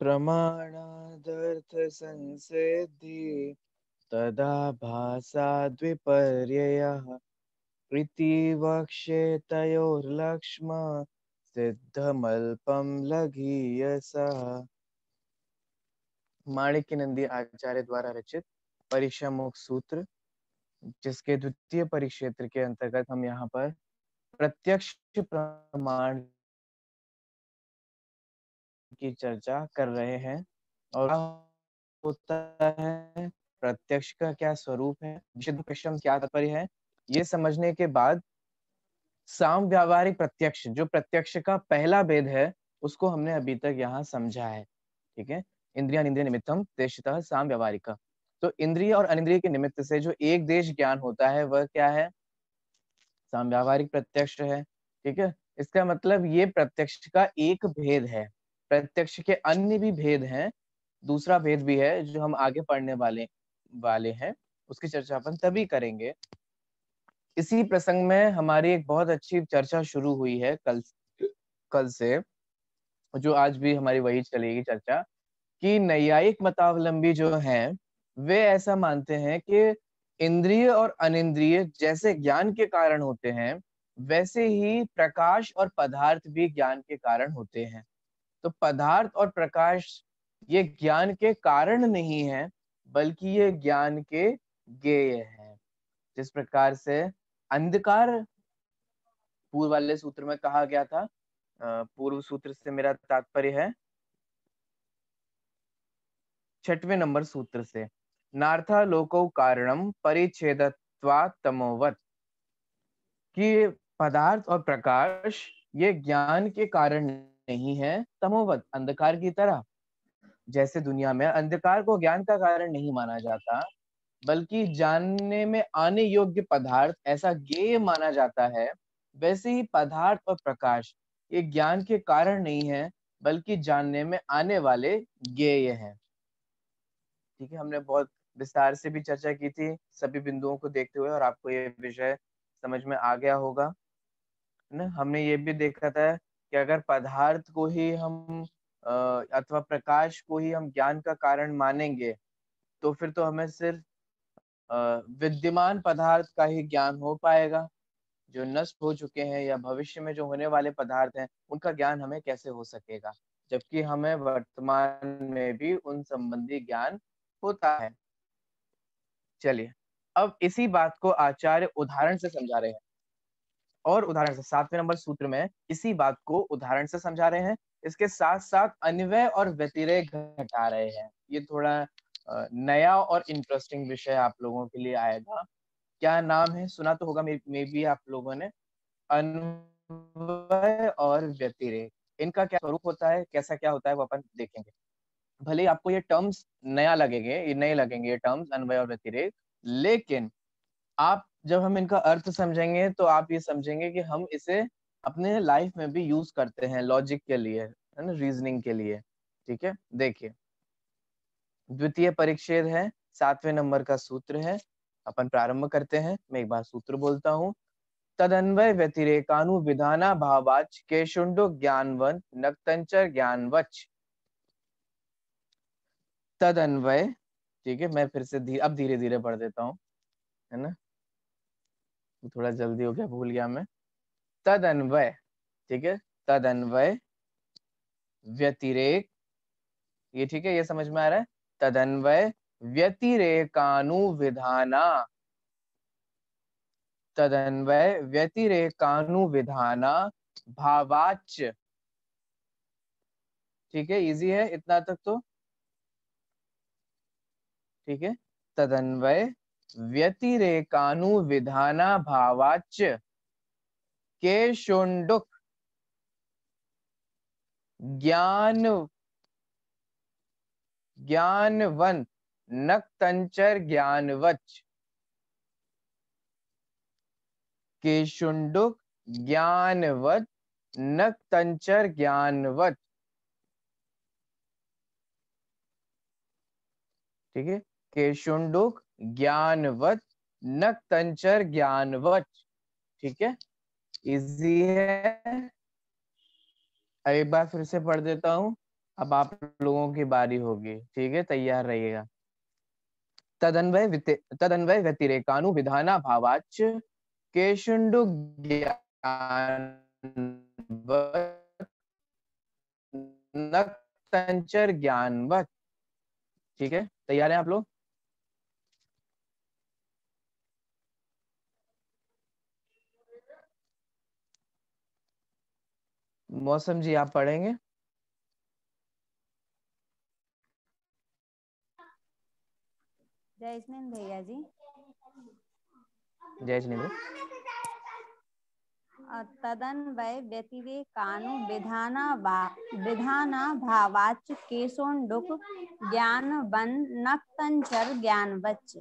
प्रमाणादर्थ संसिद्धि तदा भाषा द्विपर्ययः। प्रीतिवक्षे तयोर्लक्ष्म सिद्धमल्पम लघीयसः माणिक्य नंदी आचार्य द्वारा रचित परीक्षा मुख सूत्र, जिसके द्वितीय परिक्षेत्र के अंतर्गत हम यहाँ पर प्रत्यक्ष प्रमाण की चर्चा कर रहे हैं और होता है प्रत्यक्ष का क्या स्वरूप है, विशुद्ध परिश्रम क्या तात्पर्य है, ये समझने के बाद साम व्यावहारिक प्रत्यक्ष, जो प्रत्यक्ष का पहला भेद है, उसको हमने अभी तक यहाँ समझा है, ठीक है? इंद्रिया इंद्रिय निमित्तम देशतः साम व्यावहारिक। तो इंद्रिय और अनिंद्रिय के निमित्त से जो एक देश ज्ञान होता है, वह क्या है? साम व्यावहारिक प्रत्यक्ष है, ठीक है? इसका मतलब ये प्रत्यक्ष का एक भेद है। प्रत्यक्ष के अन्य भी भेद हैं, दूसरा भेद भी है जो हम आगे पढ़ने वाले वाले हैं, उसकी चर्चा अपन तभी करेंगे। इसी प्रसंग में हमारी एक बहुत अच्छी चर्चा शुरू हुई है कल कल से, जो आज भी हमारी वही चलेगी चर्चा, कि नैयायिक मतावलंबी जो हैं, वे ऐसा मानते हैं कि इंद्रिय और अनिंद्रिय जैसे ज्ञान के कारण होते हैं, वैसे ही प्रकाश और पदार्थ भी ज्ञान के कारण होते हैं। तो पदार्थ और प्रकाश ये ज्ञान के कारण नहीं है, बल्कि ये ज्ञान के गेय है। जिस प्रकार से अंधकार, पूर्व वाले सूत्र में कहा गया था पूर्व सूत्र से मेरा तात्पर्य है, छठवें नंबर सूत्र से, नार्था लोको कारणम परिच्छेदत्वा तमोवत। कि पदार्थ और प्रकाश ये ज्ञान के कारण नहीं है, तमोवत, अंधकार की तरह। जैसे दुनिया में अंधकार को ज्ञान का कारण नहीं माना जाता, बल्कि जानने में आने योग्य पदार्थ, ऐसा गेय माना जाता है, वैसे ही पदार्थ और प्रकाश, ये ज्ञान के कारण नहीं है, बल्कि जानने में आने वाले गेय हैं। ठीक है, हमने बहुत विस्तार से भी चर्चा की थी, सभी बिंदुओं को देखते हुए, और आपको ये विषय समझ में आ गया होगा। ना, हमने ये भी देखा था कि अगर पदार्थ को ही हम अथवा प्रकाश को ही हम ज्ञान का कारण मानेंगे तो फिर तो हमें सिर्फ़ विद्यमान पदार्थ का ही ज्ञान हो पाएगा। जो नष्ट हो चुके हैं या भविष्य में जो होने वाले पदार्थ हैं, उनका ज्ञान हमें कैसे हो सकेगा? जबकि हमें वर्तमान में भी उन संबंधी ज्ञान होता है। चलिए, अब इसी बात को आचार्य उदाहरण से समझा रहे हैं। और उदाहरण से, सातवें नंबर सूत्र में इसी बात को उदाहरण से समझा रहे हैं। इसके साथ साथ अन्वय और व्यतिरेक घटा रहे हैं। ये थोड़ा नया और इंटरेस्टिंग विषय आप लोगों के लिए आएगा। क्या नाम है? सुना तो होगा मे बी आप लोगों ने। अन्वय और व्यतिरेक। इनका क्या स्वरूप होता है? कैसा क्या होता है? वो अपन देखेंगे। भले आपको ये टर्म्स नया लगेंगे, ये नए लगेंगे, ये टर्म्स अन्वय और व्यतिरेक, लेकिन आप जब हम इनका अर्थ समझेंगे तो आप ये समझेंगे कि हम इसे अपने लाइफ में भी यूज़ करते हैं लॉजिक के लिए, है ना रीजनिंग के लिए। ठीक है? देखिए। द्वितीय परिच्छेद है, सातवें नंबर का सूत्र है। अपन प्रारंभ करते हैं। मैं एक बार सूत्र बोलता हूँ। तदन्वय व्यतिरेकानु विधाना भावाच केशुंडो ज्ञानवन नक्तंचर ज्ञानवच तदन्वय, ठीक है, मैं फिर से अब धीरे धीरे पढ़ देता हूँ, है ना? थोड़ा जल्दी हो गया, भूल गया मैं। तद अन्वय ठीक है? तद अन्वय व्यतिरेक, ये ठीक है, ये समझ में आ रहा है? तद तदन्वय व्यतिरेकानुविधाना। तदन्वय व्यतिरेकानुविधाना भावाच्य ठीक है इजी है, इतना तक तो? ठीक है, तदन्वय व्यतिरेकानुविधाना भावाच्य के शुंडुक ज्ञान ज्ञानवन नक्तंचर ज्ञानवच के शुंडुक ज्ञानवत नक्तंचर ज्ञानवत ठीक है? के शुंडुक नक नक्तंचर ज्ञानवत। ठीक है? इजी है? एक बार फिर से पढ़ देता हूँ। अब आप लोगों की बारी होगी। ठीक है? तैयार रहिएगा। तदन्वय तदन्वय व्यतिरेकानु विधाना भावाच केशुंडु ज्ञान ज्ञानवत। ठीक है? तैयार हैं आप लोग? मौसम जी आप पढ़ेंगे? जय भैया जी। जय तदन वै व्यतिरेकानु विधाना भा विधाना भावाच केशोंडुक ज्ञान बन नक्तंचर ज्ञान बच्च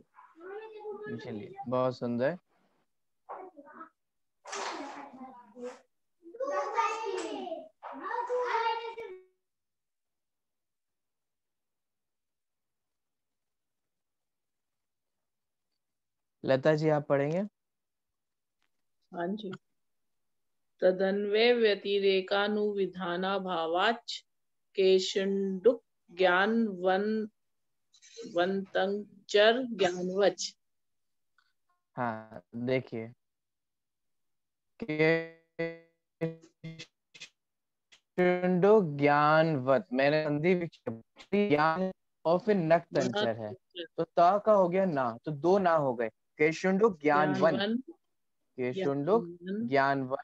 चलिए बहुत सुंदर। लता जी आप पढ़ेंगे? हाँ जी। तदन्वय व्यतिरेकानुविधाना भावाच केशंडुक ज्ञान वन वंतंचर ज्ञानवच। हाँ देखिए। ज्ञानवत मैंने संधि ज्ञान और फिर नक्तंचर है। तो ता का हो गया ना तो दो ना हो गए। केशुंडु ज्ञानवन। केशुंडु ज्ञानवन।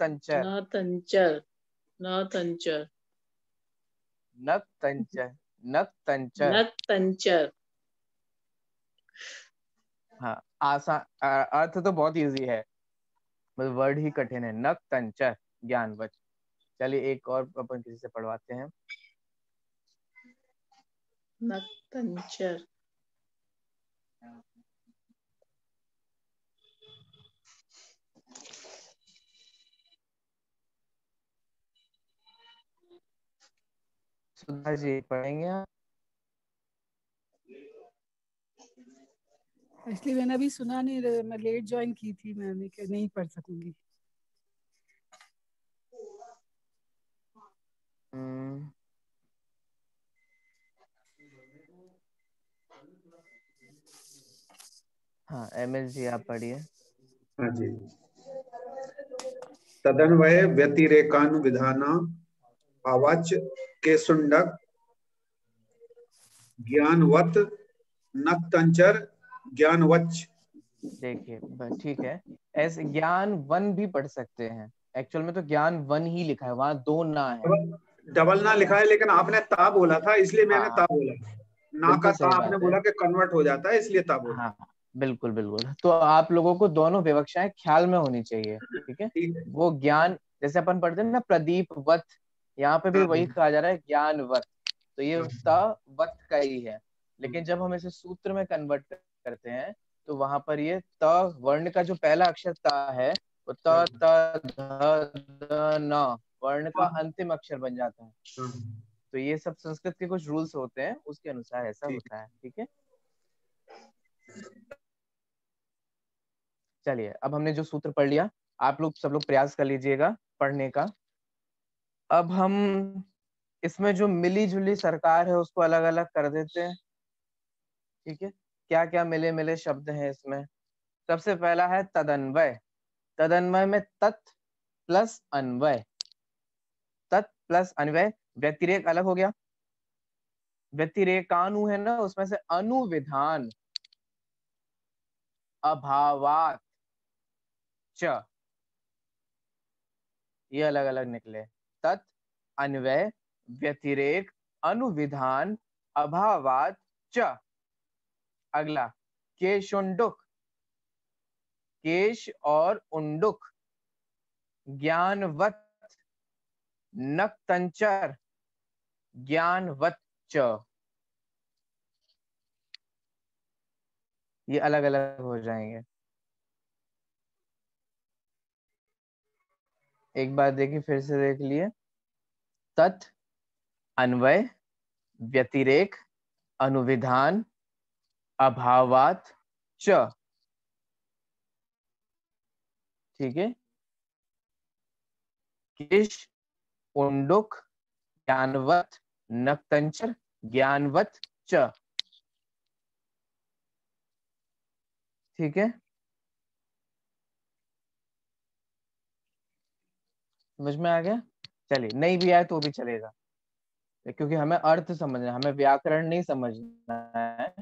तंचर नक तंचर नक तंचर नक तंचर हाँ आसान अर्थ तो बहुत इजी है। बस वर्ड ही कठिन है। नक तंचर ज्ञानवच चलिए एक और अपन किसी से पढ़वाते हैं। नक तंचर सुधा जी पढ़ेंगे आप? इसलिए मैंने अभी सुना नहीं मैं लेट ज्वाइन की थी मैंने कि नहीं पढ़ सकूँगी। हम्म। हाँ एम एस जी आप पढ़िए। हाँ जी। तदन्वय व्यतिरेकानुविधाना अवाच के सुंडक ज्ञानवत नक्तंचर ज्ञानवच देखिए ठीक है। ऐसे ज्ञान वन भी पढ़ सकते हैं। एक्चुअल में तो ज्ञान वन ही लिखा है वहाँ दो ना है। डबल ना लिखा है लेकिन आपने ता बोला था इसलिए मैंने हाँ, ता बोला। ना का ता आपने बोला कि कन्वर्ट हो जाता है इसलिए ता बोला। हाँ, बिल्कुल बिल्कुल। तो आप लोगों को दोनों विवक्षाएँ ख्याल में होनी चाहिए ठीक है? वो ज्ञान जैसे अपन पढ़ते हैं ना प्रदीप वत यहाँ पे भी हाँ, वही हाँ। कहा जा रहा है ज्ञान वत तो ये उसका वत का ही है। लेकिन जब हम इसे सूत्र में कन्वर्ट करते हैं तो वहाँ पर ये त वर्ण का जो पहला अक्षर त है वो त हाँ। त न वर्ण का अंतिम अक्षर बन जाता है। तो ये सब संस्कृत के कुछ रूल्स होते हैं उसके अनुसार ऐसा होता है ठीक है? चलिए अब हमने जो सूत्र पढ़ लिया आप लोग सब लोग प्रयास कर लीजिएगा पढ़ने का। अब हम इसमें जो मिली जुली सरकार है, उसको अलग अलग कर देते हैं। ठीक है? क्या क्या मिले मिले शब्द हैं इसमें? सबसे पहला है तदन्वय। तदन्वय में तत् प्लस अन्वय। तत् प्लस अन्वय व्यतिरेक अलग हो गया। व्यतिरेकानु है ना, उसमें से अनुविधान। अभावात। च। ये अलग अलग निकले। तत् अन्वय व्यतिरेक अनुविधान अभावात च। अगला केशुंडुक केश और उंडुक। ज्ञानवत। नक्तंचर। ज्ञानवत च। ये अलग अलग हो जाएँगे। एक बार देखिए फिर से देख लिए। तत्, अन्वय, व्यतिरेक, अनुविधान, अभावात, च। ठीक है? किश, उंडुक, ज्ञानवत, नक्तंचर, ज्ञानवत, च। ठीक है? समझ में आ गया? चलिए, नहीं भी आए तो भी चलेगा। क्योंकि हमें अर्थ समझना हमें व्याकरण नहीं समझना है।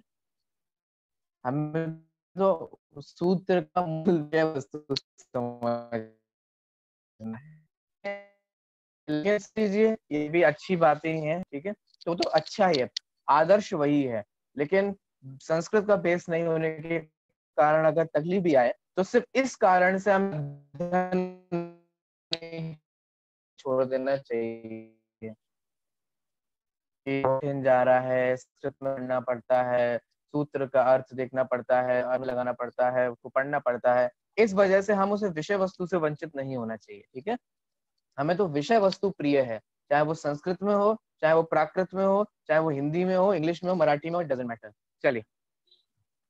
हमें तो सूत्र का मूल वस्तु है। ये भी अच्छी बातें हैं, ठीक है? तो तो अच्छा ही है, आदर्श वही है। लेकिन संस्कृत का बेस नहीं होने के कारण अगर तकलीफ़ भी आए तो सिर्फ़ इस कारण से हम छोड़ देना चाहिए। जा रहा है पढ़ना पड़ता है, सूत्र का अर्थ देखना पड़ता है, अर्थ लगाना पड़ता है, उसको पढ़ना पड़ता है। इस वजह से हम उसे विषय वस्तु से वंचित नहीं होना चाहिए, ठीक है? हमें तो विषय वस्तु प्रिय है, चाहे वो संस्कृत में हो, चाहे वो प्राकृत में हो, चाहे वो हिंदी में हो, इंग्लिश में हो, मराठी में हो डजेंट मैटर चलिए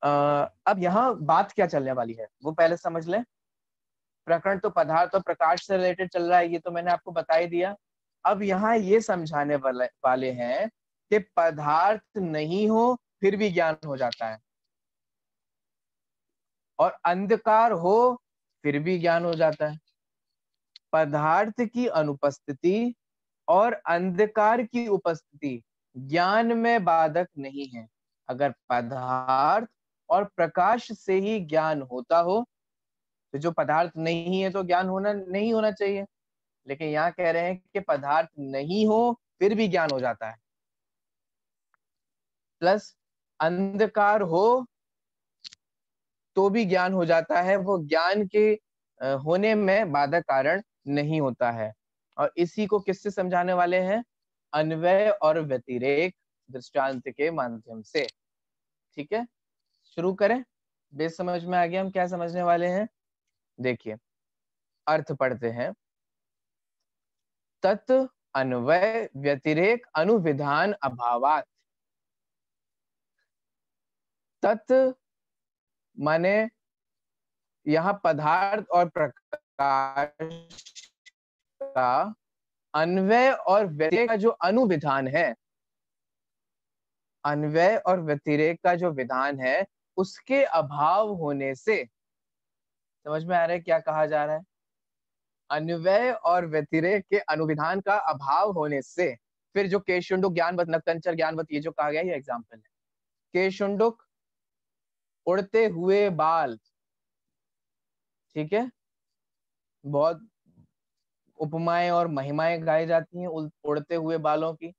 अब यहाँ बात क्या चलने वाली है? वो पहले समझ लें। प्रकरण तो पदार्थ और प्रकाश से रिलेटेड चल रहा है, ये तो मैंने आपको बता ही दिया। अब यहाँ ये समझाने वाले वाले हैं कि पदार्थ नहीं हो, फिर भी ज्ञान हो जाता है। और अंधकार हो, फिर भी ज्ञान हो जाता है। पदार्थ की अनुपस्थिति और अंधकार की उपस्थिति ज्ञान में बाधक नहीं है। अगर पदार्थ और प्रकाश से ही ज्ञान होता हो तो जो पदार्थ नहीं है तो ज्ञान होना नहीं होना चाहिए। लेकिन यहाँ कह रहे हैं कि पदार्थ नहीं हो, फिर भी ज्ञान हो जाता है। प्लस अंधकार हो तो भी ज्ञान हो जाता है। वो ज्ञान के होने में बाधा कारण नहीं होता है। और इसी को किससे समझाने वाले हैं? अन्वय और व्यतिरेक दृष्टांत के माध्यम से। ठीक है? शुरू करें। बेस समझ में आ गया हम क्या समझने वाले हैं? देखिए, अर्थ पढ़ते हैं। तत् अन्वय व्यतिरेक अनुविधान अभावात। तत् माने यहाँ पदार्थ और प्रकाश का अन्वय और व्यतिरेक का जो अनुविधान है, अन्वय और व्यतिरेक का जो विधान है, उसके अभाव होने से समझ में आ रहा है क्या कहा जा रहा है? अन्वय और व्यतिरेक के अनुविधान का अभाव होने से, फिर जो केशुंडुक ज्ञानवत नक्तंचर ज्ञानवत, ये जो कहा गया, ये एग्ज़ाम्पल है। केशुंडुक उड़ते हुए बाल, ठीक है? बहुत उपमाएँ और महिमाएँ गाई जाती हैं उड़ते हुए बालों की,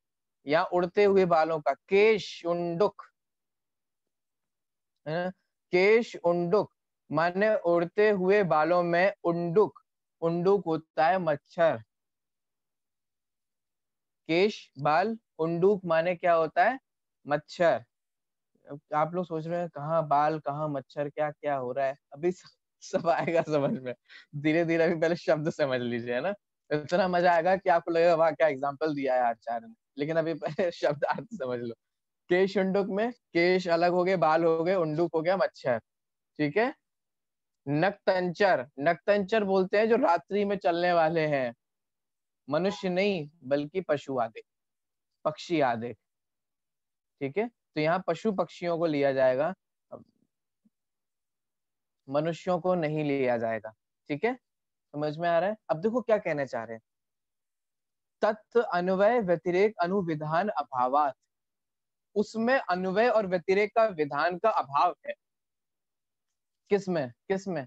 या उड़ते हुए बालों का। केश उंडुक केश उंडुक माने उड़ते हुए बालों में उंडुक उंडुक होता है मच्छर। केश, बाल, उंडुक माने क्या होता है? मच्छर। आप लोग सोच रहे हैं, कहाँ बाल, कहाँ मच्छर, क्या क्या हो रहा है? अभी सब आएगा समझ में। धीरे धीरे अभी पहले शब्द समझ लीजिए, है ना? इतना मज़ा आएगा कि आपको लगेगा वहाँ क्या एग्ज़ाम्पल दिया है आचार्य ने। लेकिन अभी पहले शब्द अर्थ समझ लो। केश, उंडुक में, केश अलग हो गए, बाल हो गए, उंडुक हो गया, मच्छर। ठीक है? नक्तंचर नक्तंचर बोलते हैं जो रात्रि में चलने वाले हैं। मनुष्य नहीं, बल्कि पशु आदि, पक्षी आदि। ठीक है? तो यहाँ पशु पक्षियों को लिया जाएगा। मनुष्यों को नहीं लिया जाएगा। ठीक है? समझ में आ रहा है? अब देखो क्या कहना चाह रहे हैं। तत्व अन्वय व्यतिरेक अनुविधान अभावात। उसमें अन्वय और व्यतिरेक का विधान का अभाव है। किसमें किसमें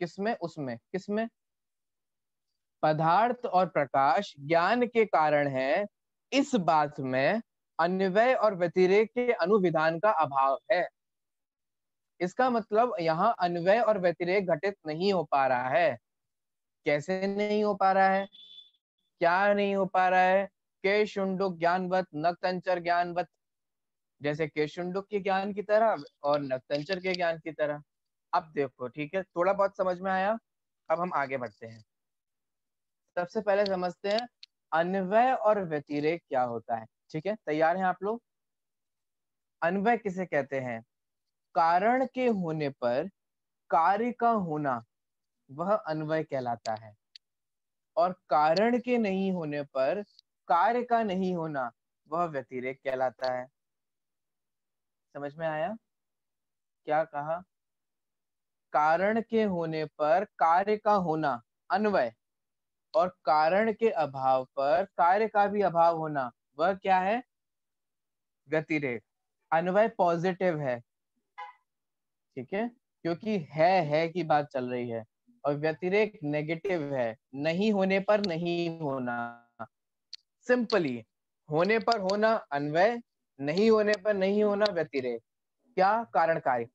किसमें उसमें किसमें पदार्थ और प्रकाश ज्ञान के कारण है। इस बात में अन्वय और व्यतिरेक के अनुविधान का अभाव है। इसका मतलब यहाँ अन्वय और व्यतिरेक घटित नहीं हो पा रहा है। कैसे नहीं हो पा रहा है? क्या नहीं हो पा रहा है? के शुंडुक ज्ञानवत, नक्तंचर ज्ञानवत। जैसे के के ज्ञान की तरह और नक्तंचर के ज्ञान की तरह। अब देखो, ठीक है? थोड़ा बहुत समझ में आया? अब हम आगे बढ़ते हैं। सबसे पहले समझते हैं, अन्वय और व्यतिरेक क्या होता है? ठीक है? तैयार हैं आप लोग? अन्वय किसे कहते हैं? कारण के होने पर कार्य का होना वह अन्वय कहलाता है। और कारण के नहीं होने पर कार्य का नहीं होना वह व्यतिरेक कहलाता है। समझ में आया? क्या कहा? कारण के होने पर कार्य का होना अन्वय और कारण के अभाव पर कार्य का भी अभाव होना, वह क्या है? व्यतिरेक अन्वय पॉजिटिव है। ठीक है? क्योंकि है है की बात चल रही है और व्यतिरेक नेगेटिव है। नहीं होने पर नहीं होना। सिंपली होने पर होना अन्वय, नहीं होने पर नहीं होना व्यतिरेक। क्या? कारण कार्य।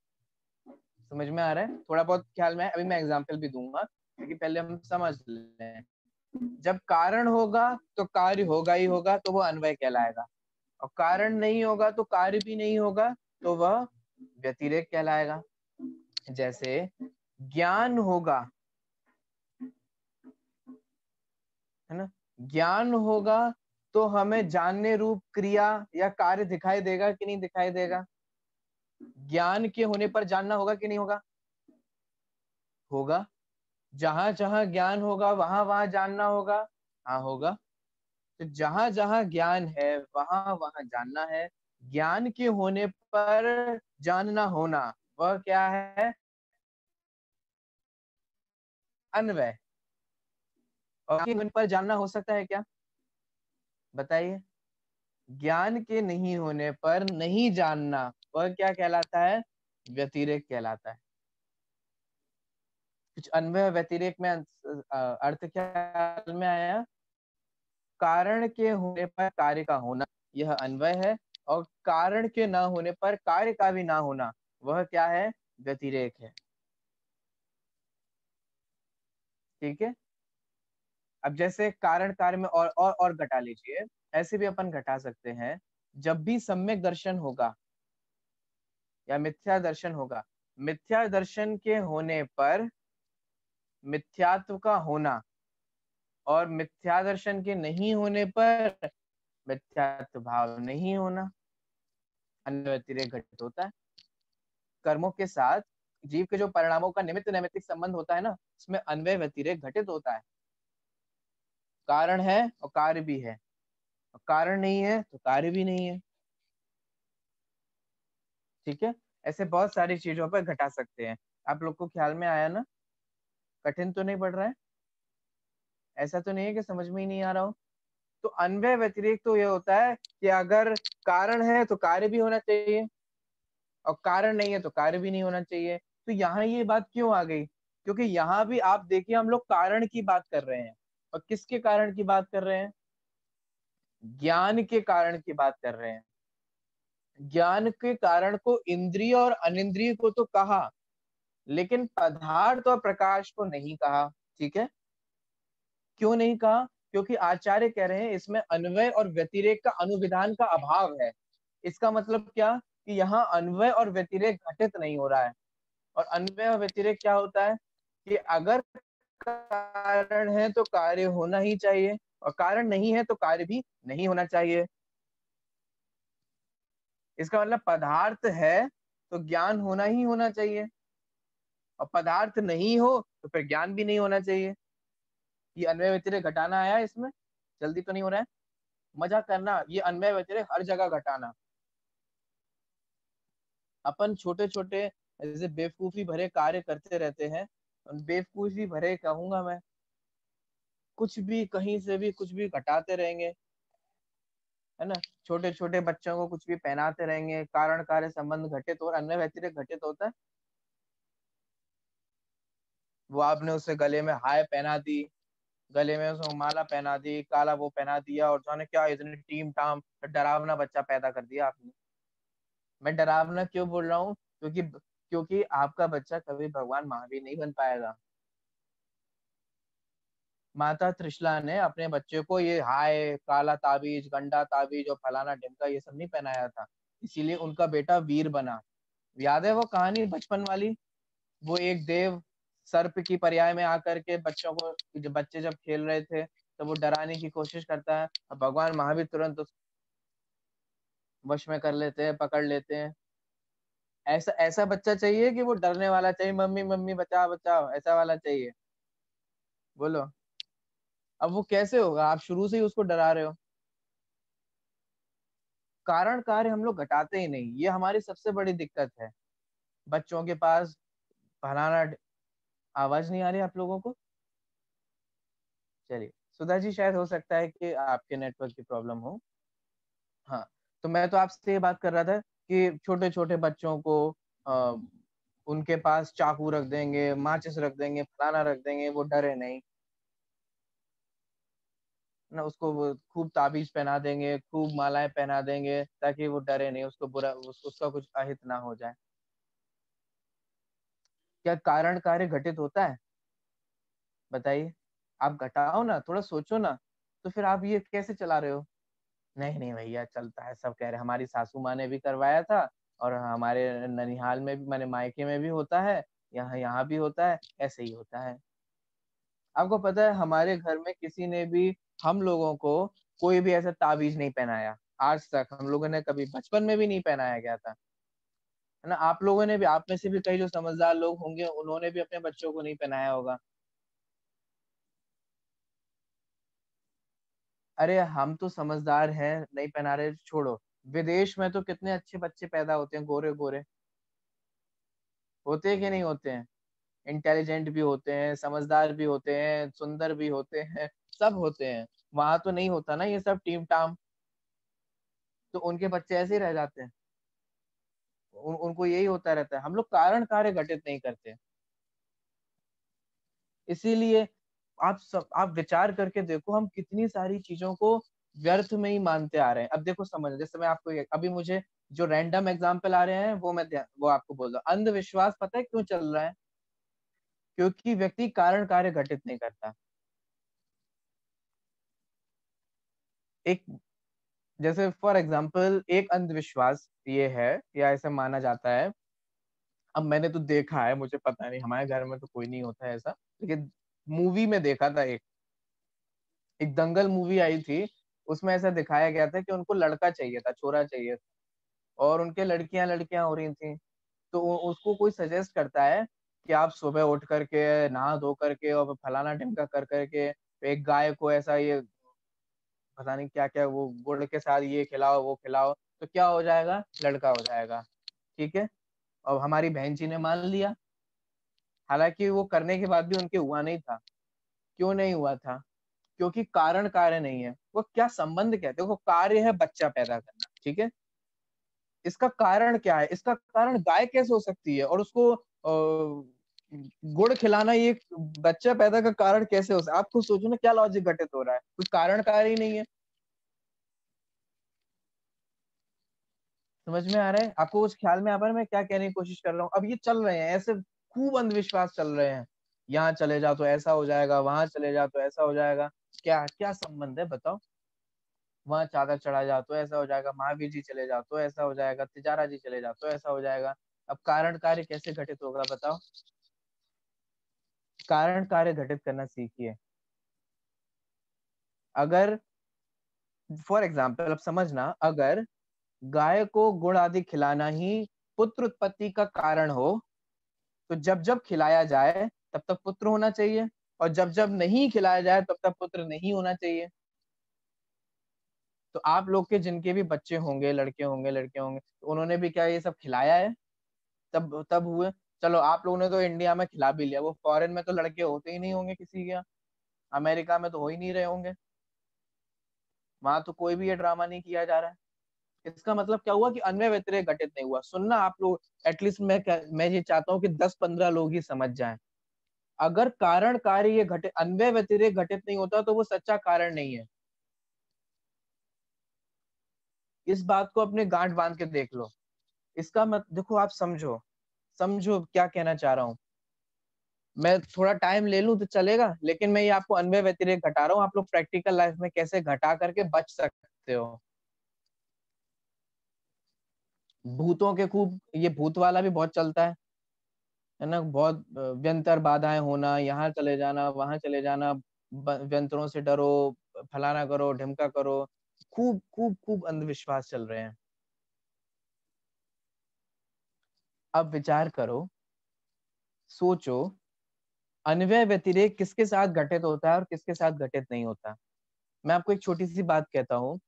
समझ में आ रहा है? थोड़ा बहुत ख्याल में अभी मैं एग्ज़ाम्पल भी दूँगा, क्योंकि पहले हम समझ लें। जब कारण होगा तो कार्य होगा ही होगा तो वह अन्वय कहलाएगा। और कारण नहीं होगा तो कार्य भी नहीं होगा तो वह व्यतिरेक कहलाएगा। जैसे, ज्ञान होगा, है ना? ज्ञान होगा तो हमें जानने रूप क्रिया या कार्य दिखाई देगा कि नहीं दिखाई देगा? ज्ञान के होने पर जानना होगा कि नहीं होगा? होगा। जहाँ जहाँ ज्ञान होगा, वहाँ वहाँ जानना होगा। हाँ होगा। तो जहाँ जहाँ ज्ञान है, वहाँ वहाँ जानना है। ज्ञान के होने पर जानना होना, वह क्या है? अन्वय। और पर जानना हो सकता है क्या? बताइए। ज्ञान के नहीं होने पर नहीं जानना। वह क्या कहलाता है? व्यतिरेक कहलाता है। कुछ अन्वय व्यतिरेक में अर्थ क्या में आया? कारण के होने पर कार्य का होना, यह अन्वय है, और कारण के ना होने पर कार्य का भी ना होना, वह क्या है? व्यतिरेक है। ठीक है? अब जैसे कारण कार्य में और और और घटा लीजिए, ऐसे भी अपन घटा सकते हैं। जब भी सम्यक दर्शन होगा या मिथ्या दर्शन होगा। मिथ्या दर्शन के होने पर मिथ्यात्व का होना और मिथ्या दर्शन के नहीं होने पर मिथ्यात्व भाव नहीं होना। अन्य व्यतिरेक घटित होता है। कर्मों के साथ जीव के जो परिणामों का निमित्त नैमित्तिक संबंध होता है ना, उसमें अन्वय व्यतिरेक घटित होता है। कारण है और कार्य भी है। और कारण नहीं है तो कार्य भी नहीं है। ठीक है? ऐसे बहुत सारी चीज़ों पर घटा सकते हैं। आप लोग को ख्याल में आया ना? कठिन तो नहीं पड़ रहा है? ऐसा तो नहीं है कि समझ में ही नहीं आ रहा हो। तो अन्वय व्यतिरिक तो यह होता है कि अगर कारण है तो कार्य भी होना चाहिए और कारण नहीं है तो कार्य भी नहीं होना चाहिए। तो यहाँ ये बात क्यों आ गई? क्योंकि यहाँ भी आप देखिए हम लोग कारण की बात कर रहे हैं। और किसके कारण की बात कर रहे हैं? ज्ञान के कारण की बात कर रहे हैं। ज्ञान के कारण को इंद्रिय और अनिंद्रिय को तो कहा, लेकिन पदार्थ और प्रकाश को नहीं कहा, ठीक है? क्यों नहीं कहा? क्योंकि आचार्य कह रहे हैं, इसमें अन्वय और व्यतिरेक का अनुविधान का अभाव है। इसका मतलब क्या? कि यहाँ अन्वय और व्यतिरेक घटित नहीं हो रहा है। और अन्वय और व्यतिरेक क्या होता है? कि अगर कारण है तो कार्य होना ही चाहिए, और कारण नहीं है तो कार्य भी नहीं होना चाहिए। इसका मतलब पदार्थ है तो ज्ञान होना ही होना चाहिए। और पदार्थ नहीं हो तो फिर ज्ञान भी नहीं होना चाहिए। ये अन्वय व्यतिरय घटाना आया इसमें, जल्दी तो नहीं हो रहा है। मज़ा करना, ये अन्वय व्यतिरय हर जगह घटाना। अपन छोटे छोटे जैसे बेवकूफ़ी भरे कार्य करते रहते हैं बेवकूफ़ी भरे, कहूँगा मैं, कुछ भी, कहीं से भी कुछ भी घटाते रहेंगे। है ना? छोटे छोटे बच्चों को कुछ भी पहनाते रहेंगे कारण कार्य संबंध घटित और अन्य व्यतिरिक घटित होता है। वो आपने उसे गले में हाय पहना दी, गले में उसको माला पहना दी, काला वो पहना दिया और जाने क्या इतनी टीम टाम डरावना बच्चा पैदा कर दिया आपने। मैं डरावना क्यों बोल रहा हूँ? क्योंकि क्योंकि आपका बच्चा कभी भगवान महावीर नहीं बन पाएगा। माता त्रिशला ने अपने बच्चे को ये हाय, काला ताबीज गंडा ताबीज और फलाना ढिमका ये सब नहीं पहनाया था। इसीलिए उनका बेटा वीर बना। याद है वो कहानी बचपन वाली? वो एक देव सर्प की पर्याय में आकर के बच्चों को बच्चे जब खेल रहे थे तो वो डराने की कोशिश करता है। और भगवान महावीर तुरंत उस वश में कर लेते हैं, पकड़ लेते हैं। ऐसा ऐसा बच्चा चाहिए कि वो डरने वाला चाहिए, मम्मी मम्मी, बचाओ बचाओ, ऐसा वाला चाहिए। बोलो। अब वो कैसे होगा? आप शुरू से ही उसको डरा रहे हो। कारण कार्य हम लोग घटाते ही नहीं। ये हमारी सबसे बड़ी दिक्कत है। बच्चों के पास फलाना आवाज़ नहीं आ रही आप लोगों को? चलिए सुधा जी शायद हो सकता है कि आपके नेटवर्क की प्रॉब्लम हो। हाँ तो मैं तो आपसे ये बात कर रहा था कि छोटे छोटे बच्चों को आ, उनके पास चाकू रख देंगे माचिस रख देंगे फलाना रख देंगे वो डरे नहीं। ना उसको खूब ताबीज पहना देंगे खूब मालाएँ पहना देंगे ताकि वो डरे नहीं उसको बुरा उस, उसका कुछ अहित ना हो जाए। क्या कारण कार्य घटित होता है? बताइए। आप घटाओ ना थोड़ा सोचो ना तो फिर आप ये कैसे चला रहे हो? नहीं नहीं भैया चलता है सब कह रहे हमारी सासू माँ ने भी करवाया था और हमारे ननिहाल में भी मैंने मायके में भी होता है यहाँ यहाँ भी होता है ऐसे ही होता है। आपको पता है हमारे घर में किसी ने भी हम लोगों को कोई भी ऐसा ताबीज नहीं पहनाया। आज तक हम लोगों ने कभी बचपन में भी नहीं पहनाया गया था। है ना? आप लोगों ने भी, आप में से भी कई जो समझदार लोग होंगे, उन्होंने भी अपने बच्चों को नहीं पहनाया होगा। अरे, हम तो समझदार हैं, नहीं पहना रहे, छोड़ो। विदेश में तो कितने अच्छे बच्चे पैदा होते हैं गोरे गोरे होते कि नहीं होते हैं? इंटेलिजेंट भी होते हैं, समझदार भी होते हैं, सुंदर भी होते हैं। सब होते हैं। वहाँ तो नहीं होता ना ये सब टीम टाम तो उनके बच्चे ऐसे ही रह जाते हैं। उन, उनको यही होता रहता है। हम लोग कारण कार्य घटित नहीं करते। इसीलिए आप सब आप विचार करके देखो हम कितनी सारी चीज़ों को व्यर्थ में ही मानते आ रहे हैं। अब देखो समझ जैसे मैं आपको अभी मुझे जो रैंडम एग्ज़ाम्पल आ रहे हैं वो मैं वो आपको बोल रहा अंधविश्वास पता है क्यों चल रहा है? क्योंकि व्यक्ति कारण कार्य घटित नहीं करता। एक, जैसे फॉर एग्ज़ाम्पल एक अंधविश्वास ये है, या ऐसे माना जाता है, अब मैंने तो देखा है, मुझे पता नहीं, हमारे घर में तो कोई नहीं होता है ऐसा, लेकिन मूवी में देखा था एक एक दंगल मूवी आई थी, उसमें ऐसा दिखाया गया था कि उनको लड़का चाहिए था, छोरा चाहिए था, और उनके लड़कियाँ लड़कियाँ हो रही थी तो उसको कोई सजेस्ट करता है कि आप सुबह उठ करके, नहा धो करके, और फलाना ढिमका कर करके, एक गाय को ऐसा ये पता नहीं क्या क्या, वो गुड़ के साथ ये खिलाओ, वो खिलाओ तो क्या हो जाएगा? लड़का हो जाएगा, ठीक है? और हमारी बहन जी ने मान लिया। हालाँकि वो करने के बाद भी उनके हुआ नहीं था। क्यों नहीं हुआ था? क्योंकि कारण कार्य नहीं है। वो क्या संबंध क्या है? वो कार्य है बच्चा पैदा करना, ठीक है? इसका कारण क्या है? इसका कारण गाय कैसे हो सकती है? और उसको गुड़ खिलाना ये बच्चा पैदा का कारण कैसे हो सकता आप खुद सोचो ना, क्या लॉजिक घटित हो रहा है? कोई कारण कार्य ही नहीं है। समझ में आ रहा है? आपको उस ख्याल में आ पा रहा है, मैं क्या कहने की कोशिश कर रहा हूँ? अब ये चल रहे हैं, ऐसे खूब अंधविश्वास चल रहे हैं। यहाँ चले जाओ तो ऐसा हो जाएगा, वहाँ चले जाओ तो ऐसा हो जाएगा। क्या क्या संबंध है, बताओ? वहाँ चादर चढ़ा जाओ तो ऐसा हो जाएगा, महावीर जी चले जाओ तो ऐसा हो जाएगा, तिजारा जी चले जाओ तो ऐसा हो जाएगा। अब कारण कार्य कैसे घटित होगा, बताओ? कारण कार्य घटित करना सीखिए। अगर फॉर एग्ज़ाम्पल अब समझना, अगर गाय को गुड़ आदि खिलाना ही पुत्र उत्पत्ति का कारण हो तो जब जब खिलाया जाए, तब तक पुत्र होना चाहिए, और जब जब नहीं खिलाया जाए, तब तक पुत्र नहीं होना चाहिए। तो आप लोग के जिनके भी बच्चे होंगे, लड़के होंगे लड़के होंगे तो उन्होंने भी क्या ये सब खिलाया है? तब तब हुए चलो, आप लोगों ने तो इंडिया में खिला भी लिया। वो फॉरेन में तो लड़के होते ही नहीं होंगे किसी के अमेरिका में तो हो ही नहीं रहे होंगे। वहाँ तो कोई भी ये ड्रामा नहीं किया जा रहा है। इसका मतलब क्या हुआ कि अन्य व्यतिरय घटित नहीं हुआ। सुनना आप लोग एटलीस्ट मैं मैं ये चाहता हूँ कि दस पंद्रह लोग ही समझ जाए। अगर कारण कार्य ये घटित अन्वय व्यतिरय घटित नहीं होता तो वो सच्चा कारण नहीं है। इस बात को अपने गांठ बाँध के देख लो। इसका मत, देखो आप समझो। समझो क्या कहना चाह रहा हूँ। मैं थोड़ा टाइम ले लूँ तो चलेगा, लेकिन मैं ये आपको अन्वय व्यतिरेक घटा रहा हूँ। आप लोग प्रैक्टिकल लाइफ में कैसे घटा करके बच सकते हो। भूतों के खूब, ये भूत वाला भी बहुत चलता है। है ना? बहुत, व्यंतर बाधाएँ होना, यहाँ चले जाना, वहाँ चले जाना व्यंतरों से डरो, फलाना करो, ढिमका करो। खूब खूब खूब अंधविश्वास चल रहे हैं। अब विचार करो, सोचो, अन्वय व्यतिरेक किसके साथ घटित होता है और किसके साथ घटित नहीं होता? मैं आपको एक छोटी सी बात कहता हूँ।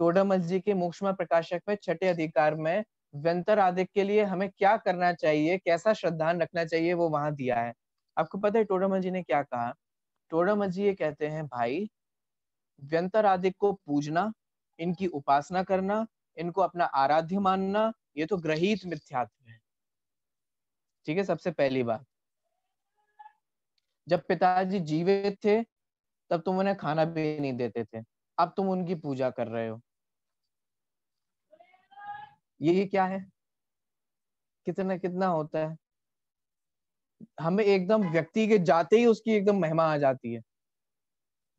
टोडामस जी के मोक्षमा प्रकाशक में, छठे अधिकार में व्यंतर आदि के लिए हमें क्या करना चाहिए, कैसा श्रद्धान रखना चाहिए, वो वहाँ दिया है। आपको पता है टोडामस जी ने क्या कहा? टोडामस जी ये कहते हैं, भाई, व्यंतर आदि को पूजना, इनकी उपासना करना, इनको अपना आराध्य मानना, ये तो ग्रहित मिथ्यात्व ठीक है, सबसे पहली बात। जब पिताजी जीवित थे, तब तुम उन्हें खाना भी नहीं देते थे। अब तुम उनकी पूजा कर रहे हो। ये क्या है? कितना कितना होता है। हमें एकदम व्यक्ति के जाते ही उसकी एकदम महिमा आ जाती है।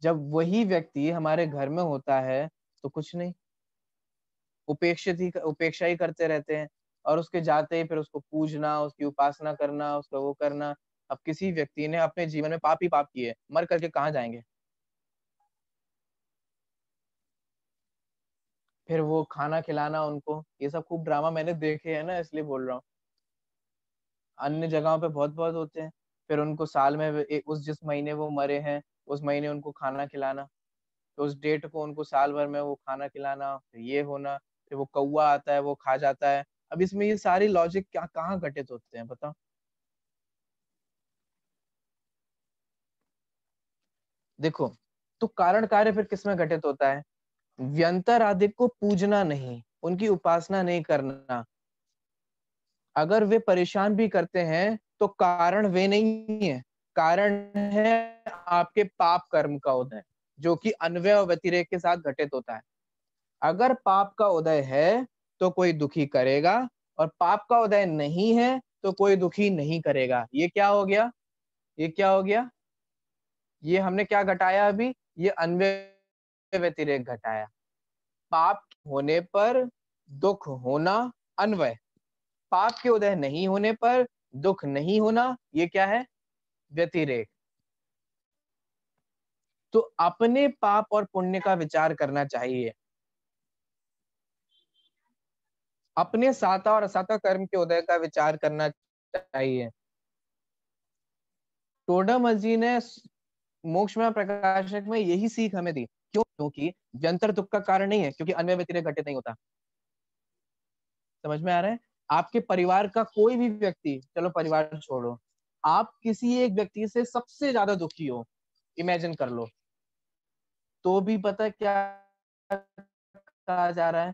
जब वही व्यक्ति हमारे घर में होता है तो कुछ नहीं। उपेक्षित ही, उपेक्षा ही करते रहते हैं। और उसके जाते ही, फिर उसको पूजना, उसकी उपासना करना, उसका वो करना। अब किसी व्यक्ति ने अपने जीवन में पाप ही पाप किए मर करके कहाँ जाएँगे? फिर वो खाना खिलाना, उनको, ये सब खूब ड्रामा मैंने देखे है ना, इसलिए बोल रहा हूँ। अन्य जगहों पे बहुत बहुत होते हैं। फिर उनको साल में उस जिस महीने वो मरे हैं, उस महीने उनको खाना खिलाना। तो उस डेट को उनको साल भर में वो खाना खिलाना ये होना, फिर वो कौआ आता है, वो खा जाता है। अब इसमें ये सारी लॉजिक क्या, कहाँ घटित होते हैं, बताओ? देखो तो कारण कार्य फिर किसमें घटित होता है? व्यंतर आदि को पूजना नहीं, उनकी उपासना नहीं करना। अगर वे परेशान भी करते हैं तो कारण वे नहीं है। कारण है आपके पाप कर्म का उदय, जो कि अन्वय और व्यतिरेक के साथ घटित होता है। अगर पाप का उदय है तो कोई दुखी करेगा और पाप का उदय नहीं है तो कोई दुखी नहीं करेगा। ये क्या हो गया? ये क्या हो गया? ये हमने क्या घटाया अभी? ये अन्वय व्यतिरेक घटाया। पाप होने पर दुख होना अन्वय। पाप के उदय नहीं होने पर दुख नहीं होना, ये क्या है? व्यतिरेक। तो अपने पाप और पुण्य का विचार करना चाहिए। अपने साता और असाता कर्म के उदय का विचार करना चाहिए। टोडा जी ने मोक्ष में प्रकाशक में यही सीख हमें दी। क्यों? क्योंकि व्यंतर दुख का कारण नहीं है, क्योंकि अन्य व्यतिरेक घटित नहीं होता। समझ में आ रहा है? आपके परिवार का कोई भी व्यक्ति, चलो परिवार छोड़ो, आप किसी एक व्यक्ति से सबसे ज़्यादा दुखी हो इमेजिन कर लो। तो भी पता क्या कहा जा रहा है?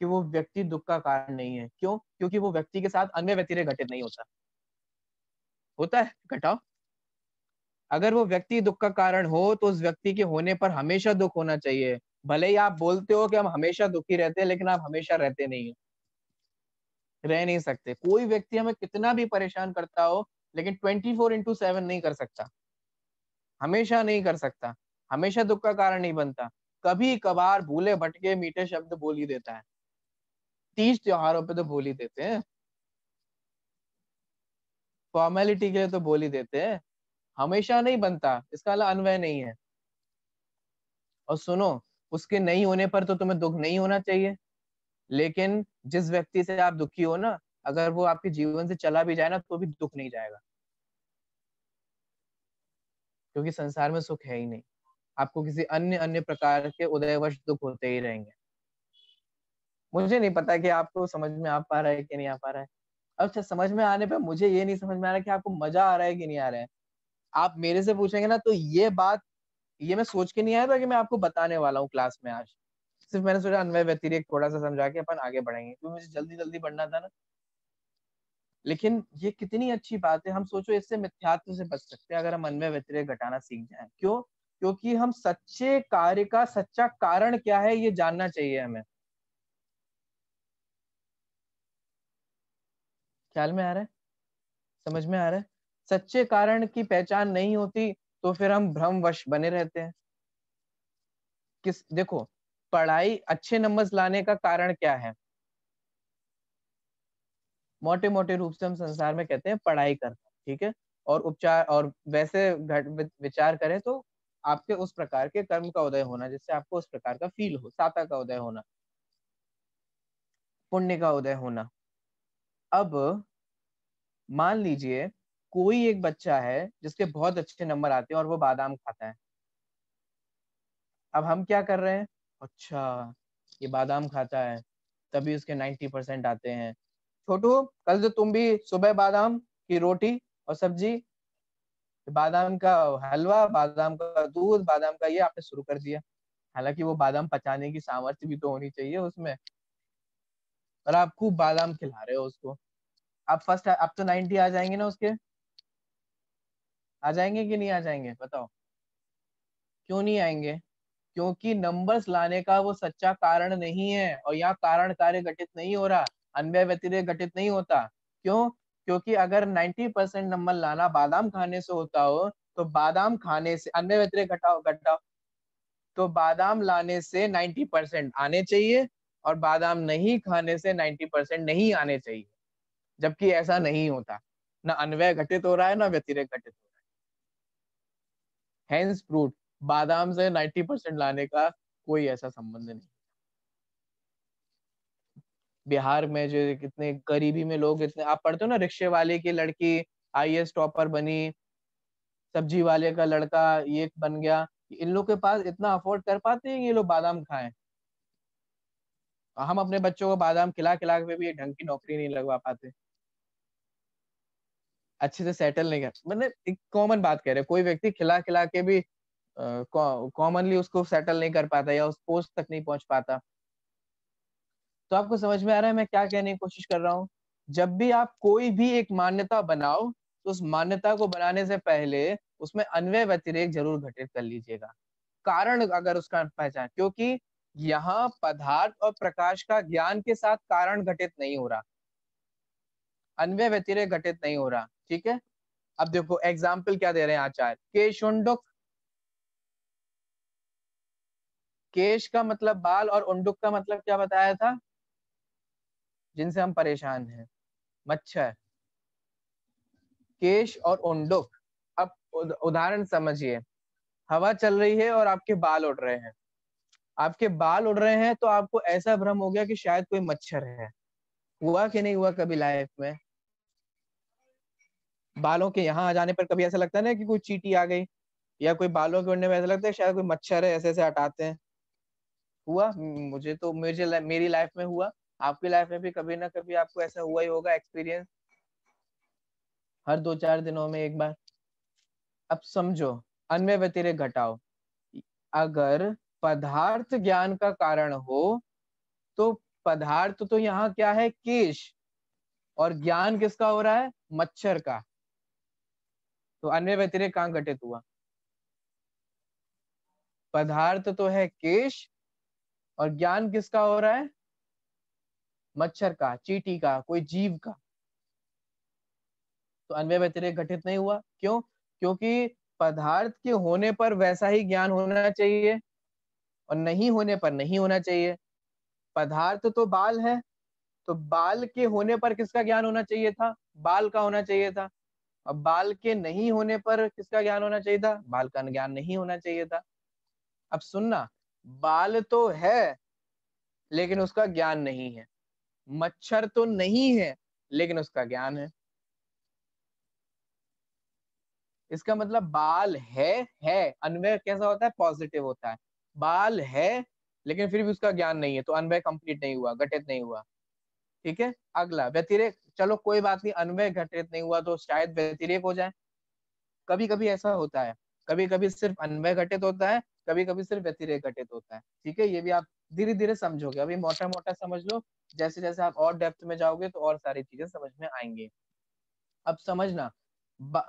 कि वो व्यक्ति दुख का कारण नहीं है। क्यों? क्योंकि वो व्यक्ति के साथ अन्य व्यतिरेक घटित नहीं होता। होता है? घटाओ। अगर वो व्यक्ति दुख का कारण हो तो उस व्यक्ति के होने पर हमेशा दुख होना चाहिए। भले ही आप बोलते हो कि हम हमेशा दुखी रहते हैं, लेकिन आप हमेशा रहते नहीं है। रह नहीं सकते। कोई व्यक्ति हमें कितना भी परेशान करता हो, लेकिन ट्वेंटी फोर इंटू सेवन नहीं कर सकता। हमेशा नहीं कर सकता। हमेशा दुख का कारण नहीं बनता। कभी कभार भूले भटके मीठे शब्द बोल ही देता है। तीज त्योहारों पे तो बोल ही देते हैं। फॉर्मेलिटी के लिए तो बोल ही देते हैं। हमेशा नहीं बनता, इसका अला अन्वय नहीं है। और सुनो, उसके नहीं होने पर तो तुम्हें दुख नहीं होना चाहिए। लेकिन जिस व्यक्ति से आप दुखी हो ना, अगर वो आपके जीवन से चला भी जाए ना तो भी दुख नहीं जाएगा। क्योंकि संसार में सुख है ही नहीं। आपको किसी अन्य अन्य प्रकार के उदयवश दुख होते ही रहेंगे। मुझे नहीं पता कि आपको समझ में आ पा रहा है कि नहीं आ पा रहा है। अच्छा समझ में आने पे मुझे ये नहीं समझ में आ रहा कि आपको मज़ा आ रहा है कि नहीं आ रहा है। आप मेरे से पूछेंगे ना तो ये बात, ये मैं सोच के नहीं आया था कि मैं आपको बताने वाला हूँ क्लास में आज। सिर्फ़ मैंने सोचा अन्वय व्यतिरिक थोड़ा सा समझा के अपन आगे बढ़ेंगे, क्योंकि मुझे जल्दी जल्दी बढ़ना था ना। लेकिन ये कितनी अच्छी बात है, हम सोचो इससे मिथ्यात्व से बच सकते हैं अगर हम अन्वय व्यतिरिक घटाना सीख जाए। क्यों? क्योंकि हम सच्चे कार्य का सच्चा कारण क्या है, ये जानना चाहिए हमें। ख्याल में आ रहा है? समझ में आ रहा है? सच्चे कारण की पहचान नहीं होती तो फिर हम भ्रमवश बने रहते हैं। किस, देखो, पढ़ाई अच्छे नंबर्स लाने का कारण क्या है? मोटे मोटे रूप से हम संसार में कहते हैं पढ़ाई करना, ठीक है? और उपचार, और वैसे विचार करें तो आपके उस प्रकार के कर्म का उदय होना, जिससे आपको उस प्रकार का फील हो, साता का उदय होना, पुण्य का उदय होना। अब मान लीजिए कोई एक बच्चा है जिसके बहुत अच्छे नंबर आते हैं और वो बादाम खाता है। अब हम क्या कर रहे हैं? अच्छा ये बादाम खाता है, तभी उसके नाइन्टी परसेंट आते हैं। छोटू, कल से तुम भी सुबह बादाम की रोटी और सब्ज़ी, बादाम का हलवा, बादाम का दूध, बादाम का ये आपने शुरू कर दिया। हालाँकि वो बादाम पचाने की सामर्थ्य भी तो होनी चाहिए उसमें। और आप खूब बादाम खिला रहे हो उसको। आप फ़र्स्ट आप तो नाइनटी आ जाएँगे ना उसके। आ जाएँगे कि नहीं आ जाएँगे, बताओ। क्यों नहीं आएँगे? क्योंकि नंबर्स लाने का वो सच्चा कारण नहीं है, और यहाँ कारण कार्य घटित नहीं हो रहा, अन्वय व्यतिरेक घटित नहीं होता। क्यों? क्योंकि अगर 90 परसेंट नंबर लाना बादाम खाने से होता हो तो बादाम खाने से अन्य व्यतिरेक घटाओ घटाओ। तो बादाम लाने से 90 परसेंट आने चाहिए, और बादाम नहीं खाने से 90 परसेंट नहीं आने चाहिए। जबकि ऐसा नहीं होता। ना अन्वय घटित हो रहा है, ना व्यतिरेक घटित हो रहा है। फ्रूट बादाम से 90 परसेंट लाने का कोई ऐसा संबंध नहीं। बिहार में जो कितने गरीबी में लोग इतने, आप पढ़ते हो ना, रिक्शे वाले की लड़की आई टॉपर बनी, सब्ज़ी वाले का लड़का ये बन गया, इन लोग के पास इतना अफोर्ड कर पाते हैं ये लोग बादाम खाएँ? हम अपने बच्चों को बादाम खिला खिला के भी ढंग की नौकरी नहीं लगवा पाते। अच्छे से सेटल नहीं कर मतलब एक कॉमन बात कह रहे कोई व्यक्ति खिला खिला के भी कॉमनली उसको सेटल नहीं कर पाता या उस पोस्ट तक नहीं पहुँच पाता। तो आपको समझ में आ रहा है मैं क्या कहने की कोशिश कर रहा हूँ? जब भी आप कोई भी एक मान्यता बनाओ तो उस मान्यता को बनाने से पहले उसमें अन्वय व्यतिरेक ज़रूर घटित कर लीजिएगा। कारण अगर उसका पहचान, क्योंकि यहाँ पदार्थ और प्रकाश का ज्ञान के साथ कारण घटित नहीं हो रहा। अन्वय व्यतिरेक घटित नहीं हो रहा, ठीक है? अब देखो एग्ज़ाम्पल क्या दे रहे हैं आचार्य? केशुंडुक केश का मतलब बाल और उंडुक का मतलब क्या बताया था? जिनसे हम परेशान हैं। मच्छर। केश और उंडुक। अब उदाहरण समझिए। हवा चल रही है और आपके बाल उड़ रहे हैं। आपके बाल उड़ रहे हैं तो आपको ऐसा भ्रम हो गया कि शायद कोई मच्छर है। हुआ कि नहीं हुआ कभी लाइफ में? बालों के यहाँ आ जाने पर कभी ऐसा लगता है ना कि कोई चीटी आ गई? या कोई बालों के उड़ने में ऐसा लगता है शायद कोई मच्छर है ऐसे ऐसे हटाते हैं? हुआ? मुझे तो मुझे मेरी लाइफ में हुआ। आपकी लाइफ में भी कभी ना कभी आपको ऐसा हुआ ही होगा, एक्सपीरियंस? हर दो चार दिनों में एक बार। अब समझो, अन्य व्यतिरिक घटाओ। अगर पदार्थ ज्ञान का कारण हो तो पदार्थ तो यहाँ क्या है? केश। और ज्ञान किसका हो रहा है? मच्छर का। तो अन्य व्यतिरिक कहाँ घटित हुआ? पदार्थ तो है केश, और ज्ञान किसका हो रहा है? मच्छर का, चीटी का, कोई जीव का। तो अन्वय व्यतिरेक घटित नहीं हुआ। क्यों? क्योंकि पदार्थ के होने पर वैसा ही ज्ञान होना चाहिए, और नहीं होने पर नहीं होना चाहिए। पदार्थ तो बाल है तो बाल के होने पर किसका ज्ञान होना चाहिए था? बाल का होना चाहिए था। और बाल के नहीं होने पर किसका ज्ञान होना चाहिए था? बाल का ज्ञान नहीं होना चाहिए था। अब सुनना, बाल तो है, लेकिन उसका ज्ञान नहीं है। मच्छर तो नहीं है, लेकिन उसका ज्ञान है। इसका मतलब बाल है है। अनवय कैसा होता है? पॉजिटिव होता है। बाल है, लेकिन फिर भी उसका ज्ञान नहीं है तो अनवय कंप्लीट नहीं हुआ, घटित नहीं हुआ। ठीक है? अगला, व्यतिरेक। चलो, कोई बात नहीं, अनवय घटित नहीं हुआ तो शायद व्यतिरेक हो जाए। कभी कभी ऐसा होता है। कभी कभी सिर्फ़ अनवय घटित होता है कभी कभी सिर्फ़ व्यतिरेक घटित होता है। ठीक है? ये भी आप धीरे धीरे समझोगे। अभी मोटा मोटा समझ लो। जैसे जैसे आप और डेप्थ में जाओगे तो और सारी चीज़ें समझ में आएँगे। अब समझना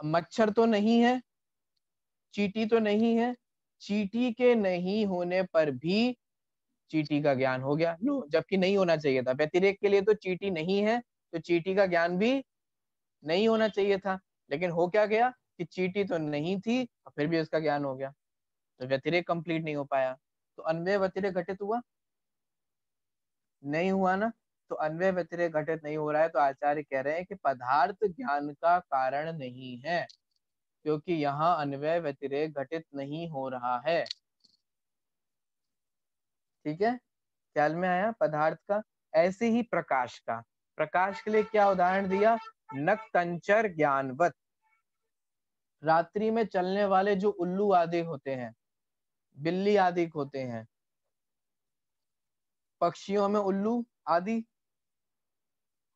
मच्छर तो नहीं है, चीटी तो नहीं है, चीटी के नहीं होने पर भी चीटी का ज्ञान हो गया। नो, जबकि नहीं होना चाहिए था। व्यतिरेक के लिए तो चीटी नहीं है तो चीटी का ज्ञान भी नहीं होना चाहिए था। लेकिन हो क्या गया कि चीटी तो नहीं थी और फिर भी उसका ज्ञान हो गया। तो व्यतिरेक कंप्लीट नहीं हो पाया। तो अन्वय व्यतिरेक घटित हुआ? नहीं हुआ ना? तो अन्वय व्यतिरेक घटित नहीं हो रहा है तो आचार्य कह रहे हैं कि पदार्थ ज्ञान का कारण नहीं है, क्योंकि यहाँ अन्वय व्यतिरेक घटित नहीं हो रहा है। ठीक है? ख्याल में आया? पदार्थ का? ऐसे ही प्रकाश का। प्रकाश के लिए क्या उदाहरण दिया? नक तंचर ज्ञानवत। रात्रि में चलने वाले जो उल्लू आदि होते हैं, बिल्ली आदि होते हैं, पक्षियों में उल्लू आदि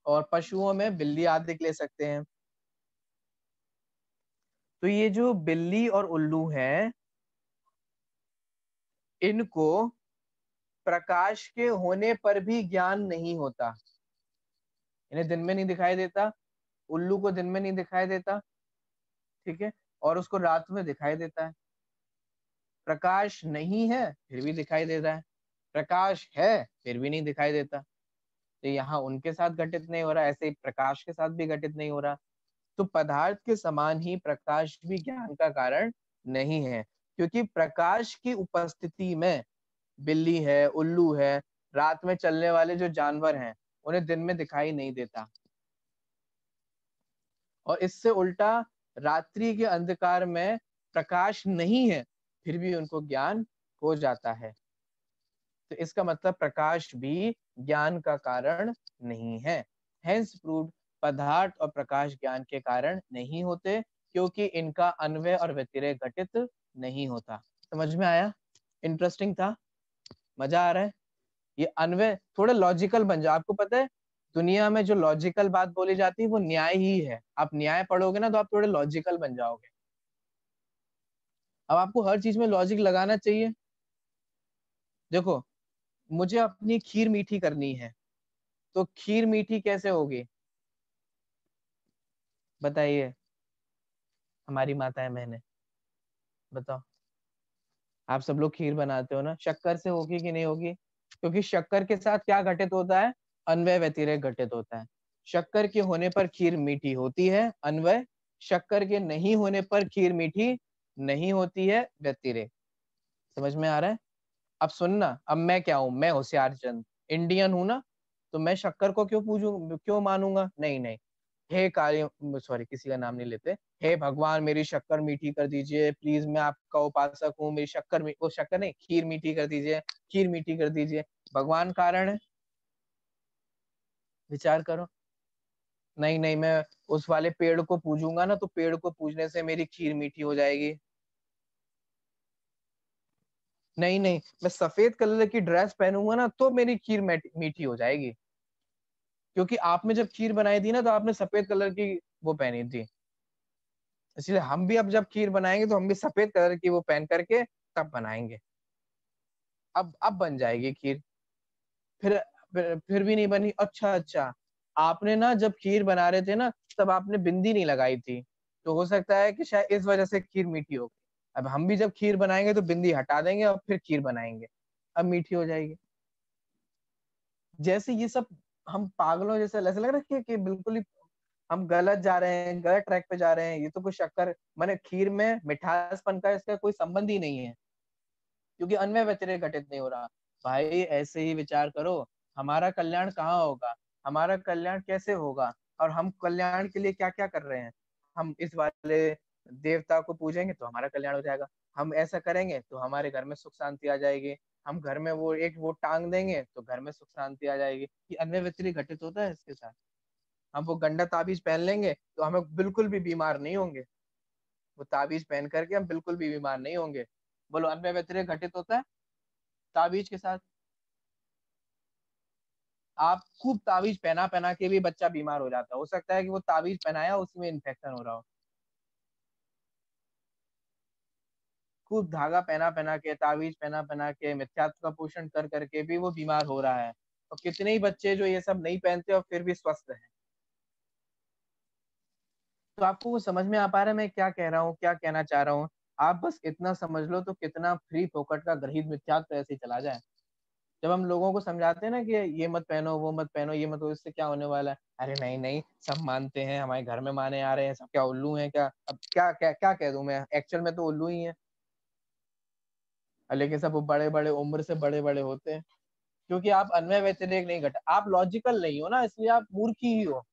और पशुओं में बिल्ली आदि ले सकते हैं। तो ये जो बिल्ली और उल्लू हैं, इनको प्रकाश के होने पर भी ज्ञान नहीं होता। इन्हें दिन में नहीं दिखाई देता, उल्लू को दिन में नहीं दिखाई देता, ठीक है? और उसको रात में दिखाई देता है। प्रकाश नहीं है, फिर भी दिखाई देता है। प्रकाश है, फिर भी नहीं दिखाई देता। तो यहाँ उनके साथ घटित नहीं हो रहा, ऐसे ही प्रकाश के साथ भी घटित नहीं हो रहा। तो पदार्थ के समान ही प्रकाश भी ज्ञान का कारण नहीं है, क्योंकि प्रकाश की उपस्थिति में बिल्ली है, उल्लू है, रात में चलने वाले जो जानवर हैं, उन्हें दिन में दिखाई नहीं देता। और इससे उल्टा रात्रि के अंधकार में प्रकाश नहीं है, फिर भी उनको ज्ञान हो जाता है। तो इसका मतलब प्रकाश भी ज्ञान का कारण नहीं है। हेंस प्रूव पदार्थ और प्रकाश ज्ञान के कारण नहीं होते, क्योंकि इनका अन्वय और व्यतिरय घटित नहीं होता। समझ में आया? इंटरेस्टिंग था? मज़ा आ रहा है। ये अन्वय थोड़े लॉजिकल बन जाओ। आपको पता है, दुनिया में जो लॉजिकल बात बोली जाती है, वो न्याय ही है। आप न्याय पढ़ोगे ना तो आप थोड़े लॉजिकल बन जाओगे। अब आपको हर चीज़ में लॉजिक लगाना चाहिए। देखो, मुझे अपनी खीर मीठी करनी है। तो खीर मीठी कैसे होगी? बताइए। हमारी माता है मैंने बताओ। आप सब लोग खीर बनाते हो ना? शक्कर से होगी कि नहीं होगी? क्योंकि शक्कर के साथ क्या घटित होता है? अन्वय व्यतिरेक घटित होता है। शक्कर के होने पर खीर मीठी होती है, अन्वय शक्कर के नहीं होने पर खीर मीठी नहीं होती है, व्यतिरेक। समझ में आ रहा है? अब सुनना, अब मैं क्या हूँ? मैं होशियार चंद इंडियन हूँ ना? तो मैं शक्कर को क्यों पूछू क्यों मानूँगा? नहीं नहीं। हे काली सॉरी, किसी का नाम नहीं लेते। हे भगवान, मेरी शक्कर मीठी कर दीजिए। प्लीज़ मैं आपका उपासक हूँ। मेरी शक्कर वो शक्कर नहीं, खीर मीठी कर दीजिए। खीर मीठी कर दीजिए। भगवान, कारण? है विचार करो। नहीं नहीं, मैं उस वाले पेड़ को पूजूँगा ना तो पेड़ को पूजने से मेरी खीर मीठी हो जाएगी। नहीं नहीं, मैं सफ़ेद कलर की ड्रेस पहनूँगा ना तो मेरी खीर मीठी हो जाएगी। क्योंकि आपने जब खीर बनाई थी ना तो आपने सफ़ेद कलर की वो पहनी थी। इसलिए हम भी अब जब खीर बनाएँगे तो हम भी सफ़ेद कलर की वो पहन करके तब बनाएँगे। अब अब बन जाएगी खीर। फिर फिर भी नहीं बनी। अच्छा अच्छा। आपने ना जब खीर बना रहे थे ना, तब आपने बिंदी नहीं लगाई थी। तो हो सकता है कि शायद इस वजह से खीर मीठी हो अब हम भी जब खीर बनाएँगे तो बिंदी हटा देंगे और फिर खीर बनाएँगे। अब मीठी हो जाएगी। जैसे ये सब हम पागलों जैसे, ऐसा लग रहा है कि बिल्कुल ही हम गलत जा रहे हैं, गलत ट्रैक पे जा रहे हैं, ये तो कुछ शक्कर, मैंने खीर में मिठासपन का इसका कोई संबंध ही नहीं है। क्योंकि अन्य व्यतिरिक घटित नहीं हो रहा। भाई, ऐसे ही विचार करो, हमारा कल्याण कहाँ होगा? हमारा कल्याण कैसे होगा? और हम कल्याण के लिए क्या क्या कर रहे हैं? हम इस वाले देवता को पूजेंगे तो हमारा कल्याण हो जाएगा। हम ऐसा करेंगे तो हमारे घर में सुख शांति आ जाएगी। हम घर में वो एक वो टांग देंगे तो घर में सुख शांति आ जाएगी। कि अन्य व्यतिरिक घटित होता है इसके साथ। हम वो गंडा ताबीज पहन लेंगे तो हमें बिल्कुल भी बीमार नहीं होंगे। वो ताबीज पहन करके हम बिल्कुल भी बीमार नहीं होंगे। बोलो, अन्य व्यतिरिक घटित होता है? ताबीज के साथ? आप खूब ताबीज पहना पहना के भी बच्चा बीमार हो जाता है। हो सकता है कि वो ताबीज पहनाया उसमें इन्फेक्शन हो रहा हो। खूब धागा पहना पहना के, ताबीज पहना पहना के, मिथ्यात्व का पोषण कर, करके भी वो बीमार हो रहा है। और कितने ही बच्चे जो ये सब नहीं पहनते और फिर भी स्वस्थ हैं। तो आपको वो समझ में आ पा रहा है मैं क्या कह रहा हूँ, क्या कहना चाह रहा हूँ। आप बस इतना समझ लो तो कितना फ्री फोकट का ग्रहित मिथ्यात्व ऐसे चला जाए। जब हम लोगों को समझाते हैं ना कि ये मत पहनो, वो मत पहनो, ये मत हो इससे क्या होने वाला है? अरे नहीं नहीं, सब मानते हैं, हमारे घर में माने आ रहे हैं, सब क्या उल्लू हैं क्या? अब क्या क्या क्या कह दूँ मैं? एक्चुअल में तो उल्लू ही है। लेकिन सब बड़े बड़े उम्र से बड़े बड़े होते हैं। क्योंकि आप अन्वय व्यतिरेक नहीं घटा, आप लॉजिकल नहीं हो ना, इसलिए आप मूर्खी ही हो।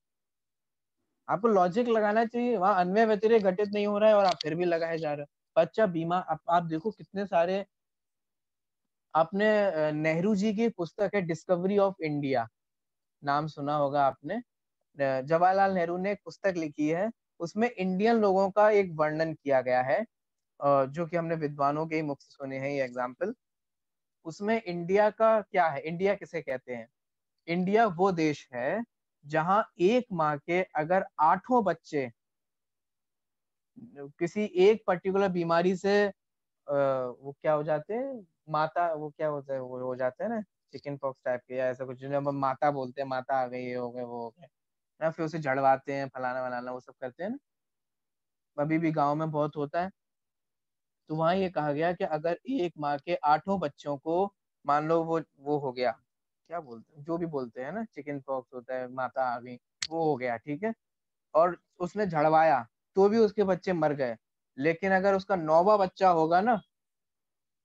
आपको लॉजिक लगाना चाहिए। वहाँ अन्वय व्यतिरेक घटित नहीं हो रहा है और आप फिर भी लगाए जा रहे हो। बच्चा बीमा आप, आप देखो कितने सारे आपने नेहरू जी की पुस्तक है डिस्कवरी ऑफ़ इंडिया नाम सुना होगा आपने। जवाहरलाल नेहरू ने एक पुस्तक लिखी है। उसमें इंडियन लोगों का एक वर्णन किया गया है। जो कि हमने विद्वानों के ही मुख से सुने हैं ये एग्ज़ाम्पल उसमें इंडिया का क्या है? इंडिया किसे कहते हैं? इंडिया वो देश है जहाँ एक माँ के अगर आठों बच्चे किसी एक पर्टिकुलर बीमारी से वो क्या हो जाते हैं? माता, वो क्या होता है? वो हो जाते हैं ना चिकन पॉक्स टाइप के या ऐसा कुछ, जिन्हें माता बोलते हैं, माता आ गई, ये हो गए, वो हो गए। ना फिर उसे झड़वाते हैं, फलाना वलाना, वो सब करते हैं ना। अभी भी गाँव में बहुत होता है। तो वहाँ ये कहा गया कि अगर एक माँ के आठों बच्चों को, मान लो वो वो हो गया क्या बोलते हैं, जो भी बोलते हैं ना चिकन पॉक्स होता है, माता आ गई, वो हो गया, ठीक है? और उसने झड़वाया तो भी उसके बच्चे मर गए। लेकिन अगर उसका नौवा बच्चा होगा ना,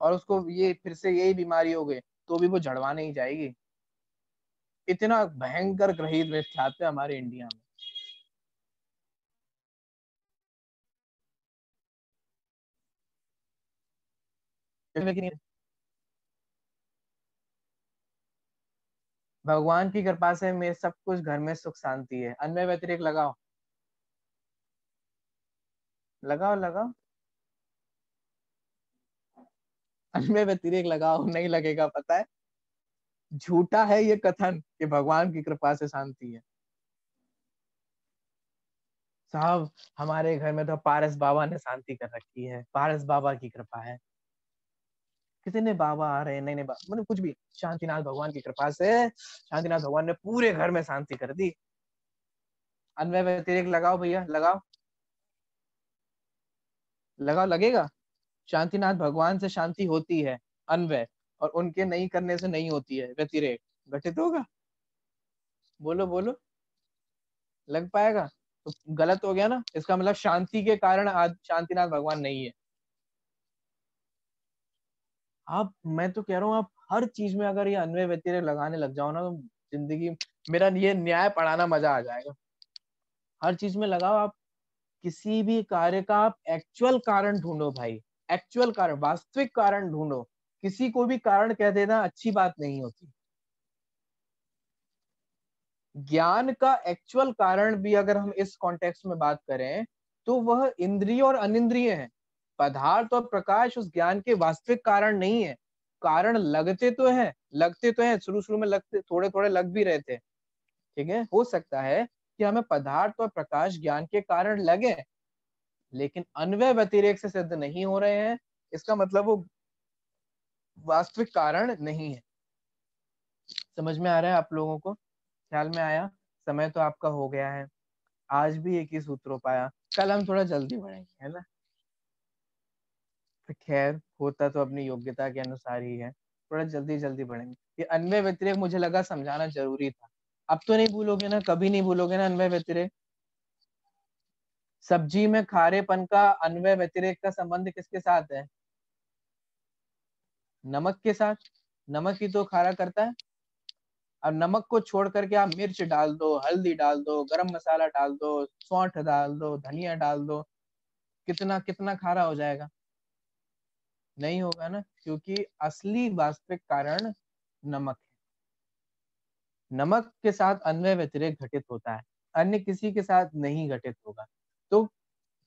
और उसको ये फिर से यही बीमारी हो गई तो भी वो झड़वा नहीं जाएगी। इतना भयंकर ग्रहित मिथ्यात्व है हमारे इंडिया में। भगवान की कृपा से मेरे सब कुछ घर में सुख शांति है। अन्य व्यतिरिक, लगाओ। लगाओ लगाओ। अन्य व्यतिरिक, लगाओ। नहीं लगेगा, पता है? झूठा है ये कथन कि भगवान की कृपा से शांति है। साहब, हमारे घर में तो पारस बाबा ने शांति कर रखी है। पारस बाबा की कृपा है। कितने बाबा आ रहे हैं? नहीं नहीं मतलब कुछ भी। शांतिनाथ भगवान की कृपा से शांतिनाथ भगवान ने पूरे घर में शांति कर दी। अन्वय व्यतिरिक लगाओ भैया, लगाओ। लगाओ, लगेगा? शांतिनाथ भगवान से शांति होती है, अन्वय, और उनके नहीं करने से नहीं होती है। व्यतिरेक घटित होगा? बोलो बोलो। लग पाएगा? तो गलत हो गया ना? इसका मतलब शांति के कारण आज शांतिनाथ भगवान नहीं है। आप, मैं तो कह रहा हूँ, आप हर चीज़ में अगर ये अन्वय व्यतिरेक लगाने लग जाओ ना तो ज़िंदगी, मेरा ये न्याय पढ़ाना मज़ा आ जाएगा। हर चीज़ में लगाओ आप, किसी भी कार्य का आप एक्चुअल कारण ढूंढो भाई एक्चुअल कारण, वास्तविक कारण ढूंढो। किसी को भी कारण कह देना अच्छी बात नहीं होती। ज्ञान का एक्चुअल कारण भी अगर हम इस कॉन्टेक्स्ट में बात करें तो वह इंद्रिय और अनिंद्रिय है। पदार्थ और प्रकाश उस ज्ञान के वास्तविक कारण नहीं है। कारण लगते तो हैं, लगते तो हैं शुरू शुरू में लगते थोड़े थोड़े लग भी रहे थे। ठीक है? हो सकता है कि हमें पदार्थ और प्रकाश ज्ञान के कारण लगे, लेकिन अन्वय व्यतिरेक से सिद्ध नहीं हो रहे हैं। इसका मतलब वो वास्तविक कारण नहीं है। समझ में आ रहा है आप लोगों को? ख्याल में आया? समय तो आपका हो गया है। आज भी एक ही सूत्र हो पाया। कल हम थोड़ा जल्दी बढ़ेंगे, है ना? तो खैर, होता तो अपनी योग्यता के अनुसार ही है। थोड़ा जल्दी जल्दी बढ़ेंगे ये अन्वय व्यतिरेक मुझे लगा समझाना ज़रूरी था। अब तो नहीं भूलोगे ना? कभी नहीं भूलोगे ना अन्वय व्यतिरेक? सब्ज़ी में खारेपन का अन्वय व्यतिरेक का संबंध किसके साथ है? नमक के साथ? नमक ही तो खारा करता है। अब नमक को छोड़ करके आप मिर्च डाल दो, हल्दी डाल दो, गरम मसाला डाल दो, सौंठ डाल दो, धनिया डाल दो, कितना कितना खारा हो जाएगा। नहीं होगा ना, क्योंकि असली वास्तविक कारण नमक है। नमक के साथ अन्वय व्यतिरेक घटित होता है, अन्य किसी के साथ नहीं घटित होगा। तो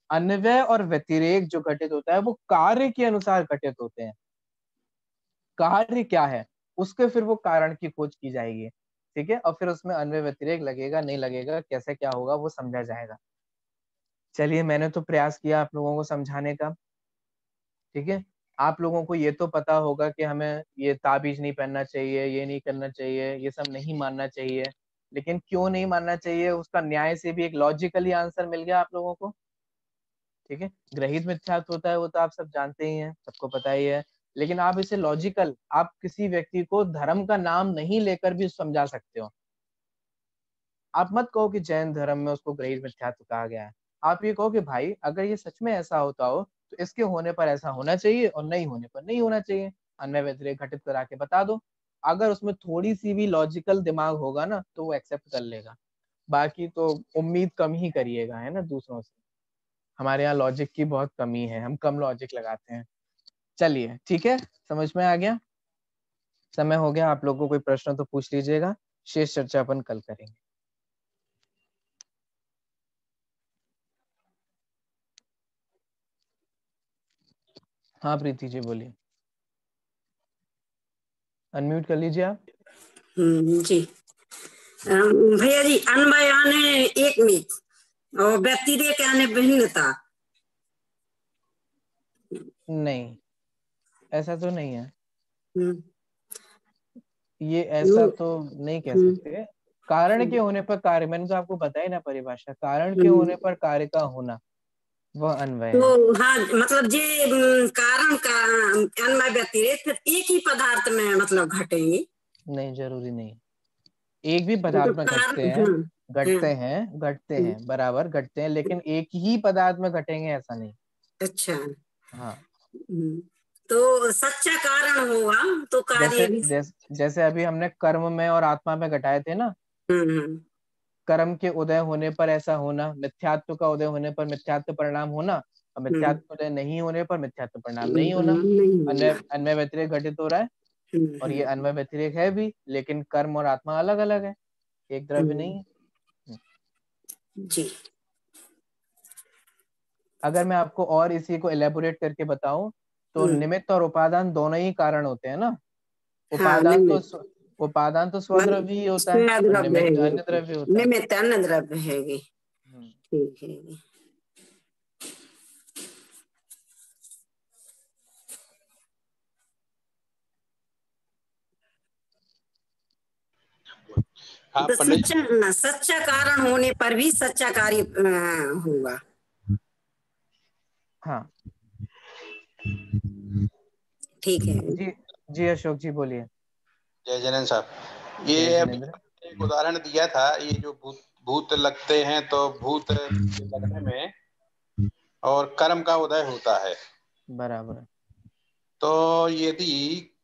अन्वय और व्यतिरेक जो घटित होता है, वो कार्य के अनुसार घटित होते हैं। कार्य क्या है? उसके फिर वो कारण की खोज की जाएगी, ठीक है? और फिर उसमें अन्वय व्यतिरेक लगेगा, नहीं लगेगा, कैसे क्या होगा, वो समझा जाएगा। चलिए, मैंने तो प्रयास किया आप लोगों को समझाने का, ठीक है? आप लोगों को ये तो पता होगा कि हमें ये ताबीज नहीं पहनना चाहिए, ये नहीं करना चाहिए, ये सब नहीं मानना चाहिए। लेकिन क्यों नहीं मानना चाहिए, उसका न्याय से भी एक लॉजिकली आंसर मिल गया आप लोगों को। ठीक है? ग्रहित मिथ्यात्व होता है, वो तो आप सब जानते ही हैं, सबको पता ही है। लेकिन आप इसे लॉजिकल आप किसी व्यक्ति को धर्म का नाम नहीं लेकर भी समझा सकते हो। आप मत कहो कि जैन धर्म में उसको ग्रहित मिथ्यात्व कहा गया है। आप ये कहो कि भाई, अगर ये सच में ऐसा होता हो तो इसके होने पर ऐसा होना चाहिए और नहीं होने पर नहीं होना चाहिए। अन्य व्यतिरिक घटित करा के बता दो। अगर उसमें थोड़ी सी भी लॉजिकल दिमाग होगा ना तो वो एक्सेप्ट कर लेगा। बाकी तो उम्मीद कम ही करिएगा, है ना, दूसरों से। हमारे यहाँ लॉजिक की बहुत कमी है, हम कम लॉजिक लगाते हैं। चलिए, ठीक है? समझ में आ गया? समय हो गया, आप लोगों को कोई प्रश्न तो पूछ लीजिएगा। शेष चर्चा अपन कल करेंगे। हाँ प्रीति जी बोलिए। अनम्यूट कर लीजिए आप। हम्म, जी। भैया जी अन्वय आने एक में और व्यतिरेक आने भिन्नता। नहीं ऐसा तो नहीं है। हम्म, ये ऐसा तो नहीं कह हम्म। सकते। कारण के होने पर कार्य मैंने तो आपको बताया ना परिभाषा कारण के हम्म। होने पर कार्य का होना। वह अन्वय तो हाँ। मतलब जे कारण का अन्वय व्यतिरेक फिर एक ही पदार्थ में मतलब घटेंगे। नहीं ज़रूरी नहीं। एक भी पदार्थ में तो घटते हैं हाँ, घटते हैं घटते हम्म। हैं बराबर घटते हैं लेकिन एक ही पदार्थ में घटेंगे ऐसा नहीं। अच्छा। हाँ। हम्म, तो सच्चा कारण होगा तो कार्य जैसे जैसे जैसे अभी हमने कर्म में और आत्मा में घटाए थे ना हम्म, हम्म, कर्म के उदय होने पर ऐसा होना मिथ्यात्व का उदय होने पर मिथ्यात्व परिणाम होना और मिथ्यात्व उदय नहीं होने पर मिथ्यात्व परिणाम नहीं होना। अन्वय अन्वय व्यतिरेक घटित हो रहा है हम्म, और ये अन्वय व्यतिरेक है भी लेकिन कर्म और आत्मा अलग अलग है एक द्रव्य हम्म। नहीं है। जी। अगर मैं आपको और इसी को एलेबोरेट करके बताऊँ तो हम्म। निमित्त और उपादान दोनों ही कारण होते हैं ना। उपादान हाँ, उपादान तो स्व- उपादान तो स्वद्रव्य ही होता है। अन्य द्रव्य होता है निमित्त अन्य द्रव्य है। ये। हम्म। ठीक है हाँ तो सच्चा सच्चा कारण होने पर भी सच्चा कार्य अ, होगा हाँ। ठीक है। जी जी अशोक जी बोलिए। जय जैन साहब। ये एक उदाहरण दिया था ये जो भूत भूत लगते हैं तो भूत लगने में और कर्म का उदय होता है। बराबर। तो यदि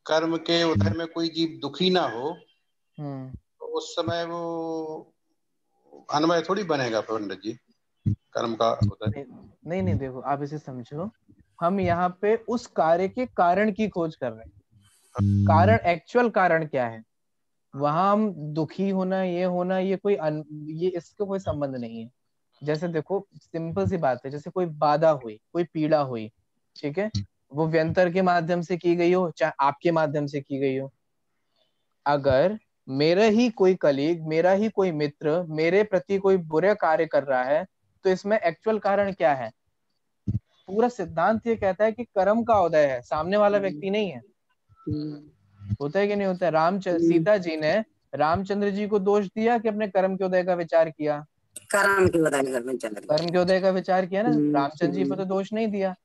कर्म के उदय में कोई जीव दुखी ना हो हम्म। तो उस समय वो अन्वय थोड़ी बनेगा पंडित जी कर्म का उदय। नहीं नहीं देखो आप इसे समझो। हम यहाँ पे उस कार्य के कारण की खोज कर रहे हैं। कारण एक्चुअल कारण क्या है? वहाँ हम दुखी होना ये होना ये कोई अन, ये इसका कोई संबंध नहीं है। जैसे देखो सिंपल सी बात है जैसे कोई बाधा हुई कोई पीड़ा हुई ठीक है? वो व्यंतर के माध्यम से की गई हो चाहे आपके माध्यम से की गई हो। अगर मेरा ही कोई कलीग मेरा ही कोई मित्र मेरे प्रति कोई बुरे कार्य कर रहा है तो इसमें एक्चुअल कारण क्या है? पूरा सिद्धांत ये कहता है कि कर्म का उदय है सामने वाला व्यक्ति नहीं है। होता है कि नहीं होता है? राम सीता जी ने रामचंद्र जी को दोष दिया कि अपने कर्म के उदय का विचार किया? कर्म के उदय कर्म के उदय का विचार किया ना? हम्म, रामचंद्र जी पर हम्म। तो दोष नहीं दिया।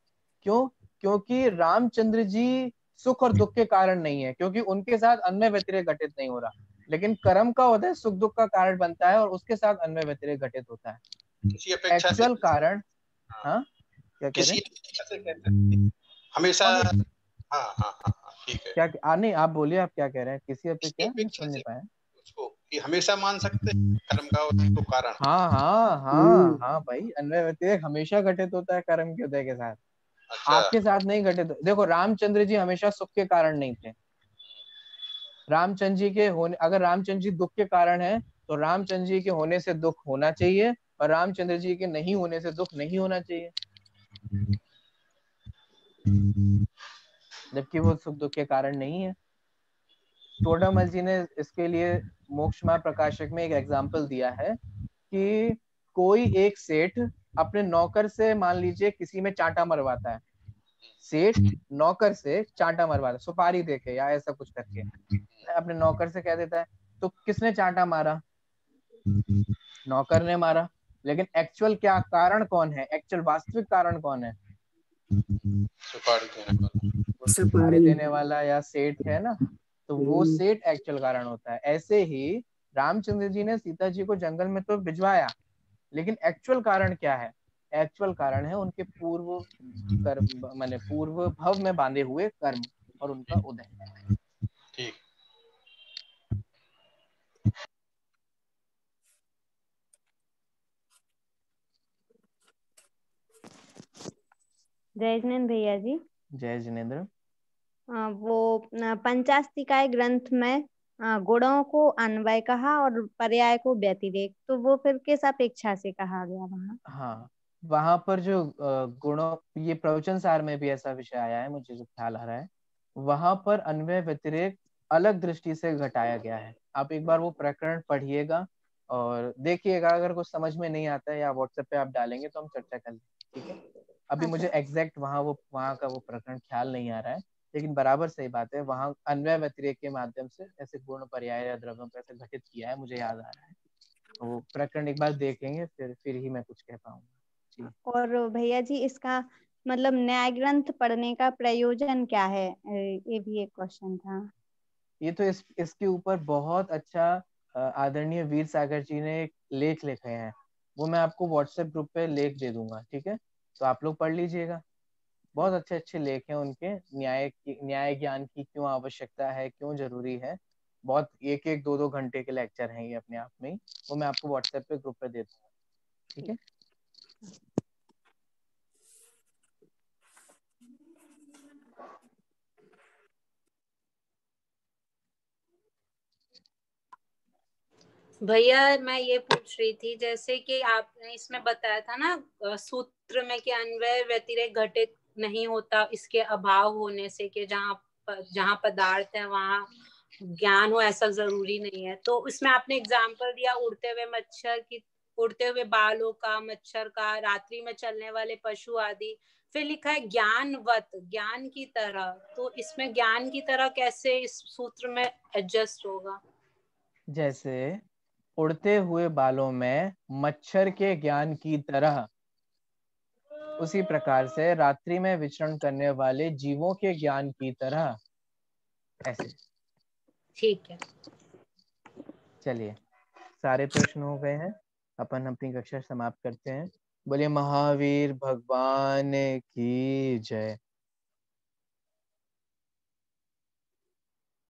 क्यों? क्योंकि रामचंद्र जी सुख और दुख के कारण नहीं है क्योंकि उनके साथ अन्य व्यतिरेक घटित नहीं हो रहा। लेकिन कर्म का उदय सुख दुख का कारण बनता है और उसके साथ अन्य व्यतिरेक घटित होता है। एक्चुअल कारण हाँ। क्या कह रहे हैं? हैं। हमेशा हाँ, हाँ। हाँ हाँ हाँ, है। क्या आ, नहीं आप बोलिए आप क्या कह रहे हैं? किसी पे क्या सुन नहीं पाया उसको कि हमेशा मान सकते हैं कर्म का उदय को कारण। हाँ हाँ हाँ हम्म। हाँ भाई अन्वय व्यतिरेक हमेशा घटित होता है कर्म के उदय के साथ। अच्छा। आपके साथ नहीं घटित देखो रामचंद्र जी हमेशा सुख के कारण नहीं थे। रामचंद्र जी के होने अगर रामचंद्र जी दुख के कारण है तो रामचंद्र जी के होने से दुख होना चाहिए और रामचंद्र जी के नहीं होने से दुख नहीं होना चाहिए। जबकि वो सुख दुख के कारण नहीं है। टोडामल जी ने इसके लिए मोक्षमा प्रकाशक में एक एग्ज़ाम्पल दिया है कि कोई एक सेठ अपने नौकर से मान लीजिए किसी में चांटा मरवाता है। सेठ नौकर से चांटा मरवाता है, सुपारी देके या ऐसा कुछ करके। अपने नौकर से कह देता है तो किसने चांटा मारा? नौकर ने मारा। लेकिन एक्चुअल क्या कारण कौन है? एक्चुअल वास्तविक कारण कौन है? सुपारी देने सुपारी देने वाला या सेठ है ना तो वो सेठ एक्चुअल कारण होता है। ऐसे ही रामचंद्र जी ने सीता जी को जंगल में तो भिजवाया लेकिन एक्चुअल कारण क्या है? एक्चुअल कारण है उनके पूर्व कर्म माने पूर्व भव में बांधे हुए कर्म और उनका उदय। ठीक। जय जिनेन्द्र भैया जी। जय जिनेन्द्र। वो पंचास्तिकाय ग्रंथ में गुणों को अन्वय कहा और पर्याय को व्यतिरेक तो वो फिर किस अपेक्षा से कहा गया वहाँ? हाँ वहाँ पर जो गुणों ये प्रवचन सार में भी ऐसा विषय आया है मुझे जो ख्याल आ रहा है वहाँ पर अन्वय व्यतिरेक अलग दृष्टि से घटाया गया है। आप एक बार वो प्रकरण पढ़िएगा और देखिएगा अगर कुछ समझ में नहीं आता है या व्हाट्सएप पे आप डालेंगे तो हम चर्चा कर लेंगे ठीक है? अभी मुझे एग्जैक्ट वहाँ वो वहाँ का वो प्रकरण ख्याल नहीं आ रहा है। लेकिन बराबर सही बात है वहाँ अन्वय व्यतिरेक के माध्यम से ऐसे गुण पर्याय या द्रव्यों पर ऐसे घटित किया है मुझे याद आ रहा है। तो प्रकरण एक बार देखेंगे फिर फिर ही मैं कुछ कह पाऊँगा। और भैया जी इसका मतलब न्याय ग्रंथ पढ़ने का प्रयोजन क्या है? ये भी एक क्वेश्चन था। ये तो इस इसके ऊपर बहुत अच्छा आदरणीय वीर सागर जी ने एक लेख लिखे हैं। वो मैं आपको व्हाट्सएप ग्रुप पे लेख दे दूँगा ठीक है? तो आप लोग पढ़ लीजिएगा। बहुत अच्छे अच्छे लेख हैं उनके। न्याय की, न्याय ज्ञान की क्यों आवश्यकता है, क्यों ज़रूरी है? बहुत एक एक दो दो घंटे के लेक्चर हैं ये अपने आप में वो मैं आपको व्हाट्सएप पे ग्रुप पे दे दूँगा ठीक है? भैया, मैं ये पूछ रही थी, जैसे कि आपने इसमें बताया था ना सूत्र में कि अन्वय व्यतिरेक घटित नहीं होता इसके अभाव होने से कि जहाँ जहाँ पदार्थ है, वहाँ ज्ञान हो, ऐसा ज़रूरी नहीं है। तो उसमें आपने एग्ज़ाम्पल दिया उड़ते हुए मच्छर की, उड़ते हुए बालों का, मच्छर का, रात्रि में चलने वाले पशु आदि। फिर लिखा है ज्ञानवत, ज्ञान की तरह। तो इसमें ज्ञान की तरह कैसे इस सूत्र में एडजस्ट होगा? जैसे, उड़ते हुए बालों में मच्छर के ज्ञान की तरह उसी प्रकार से रात्रि में विचरण करने वाले जीवों के ज्ञान की तरह। ऐसे। ठीक है। चलिए सारे प्रश्न हो गए हैं। अपन अपनी कक्षा समाप्त करते हैं। बोलिए महावीर भगवान की जय।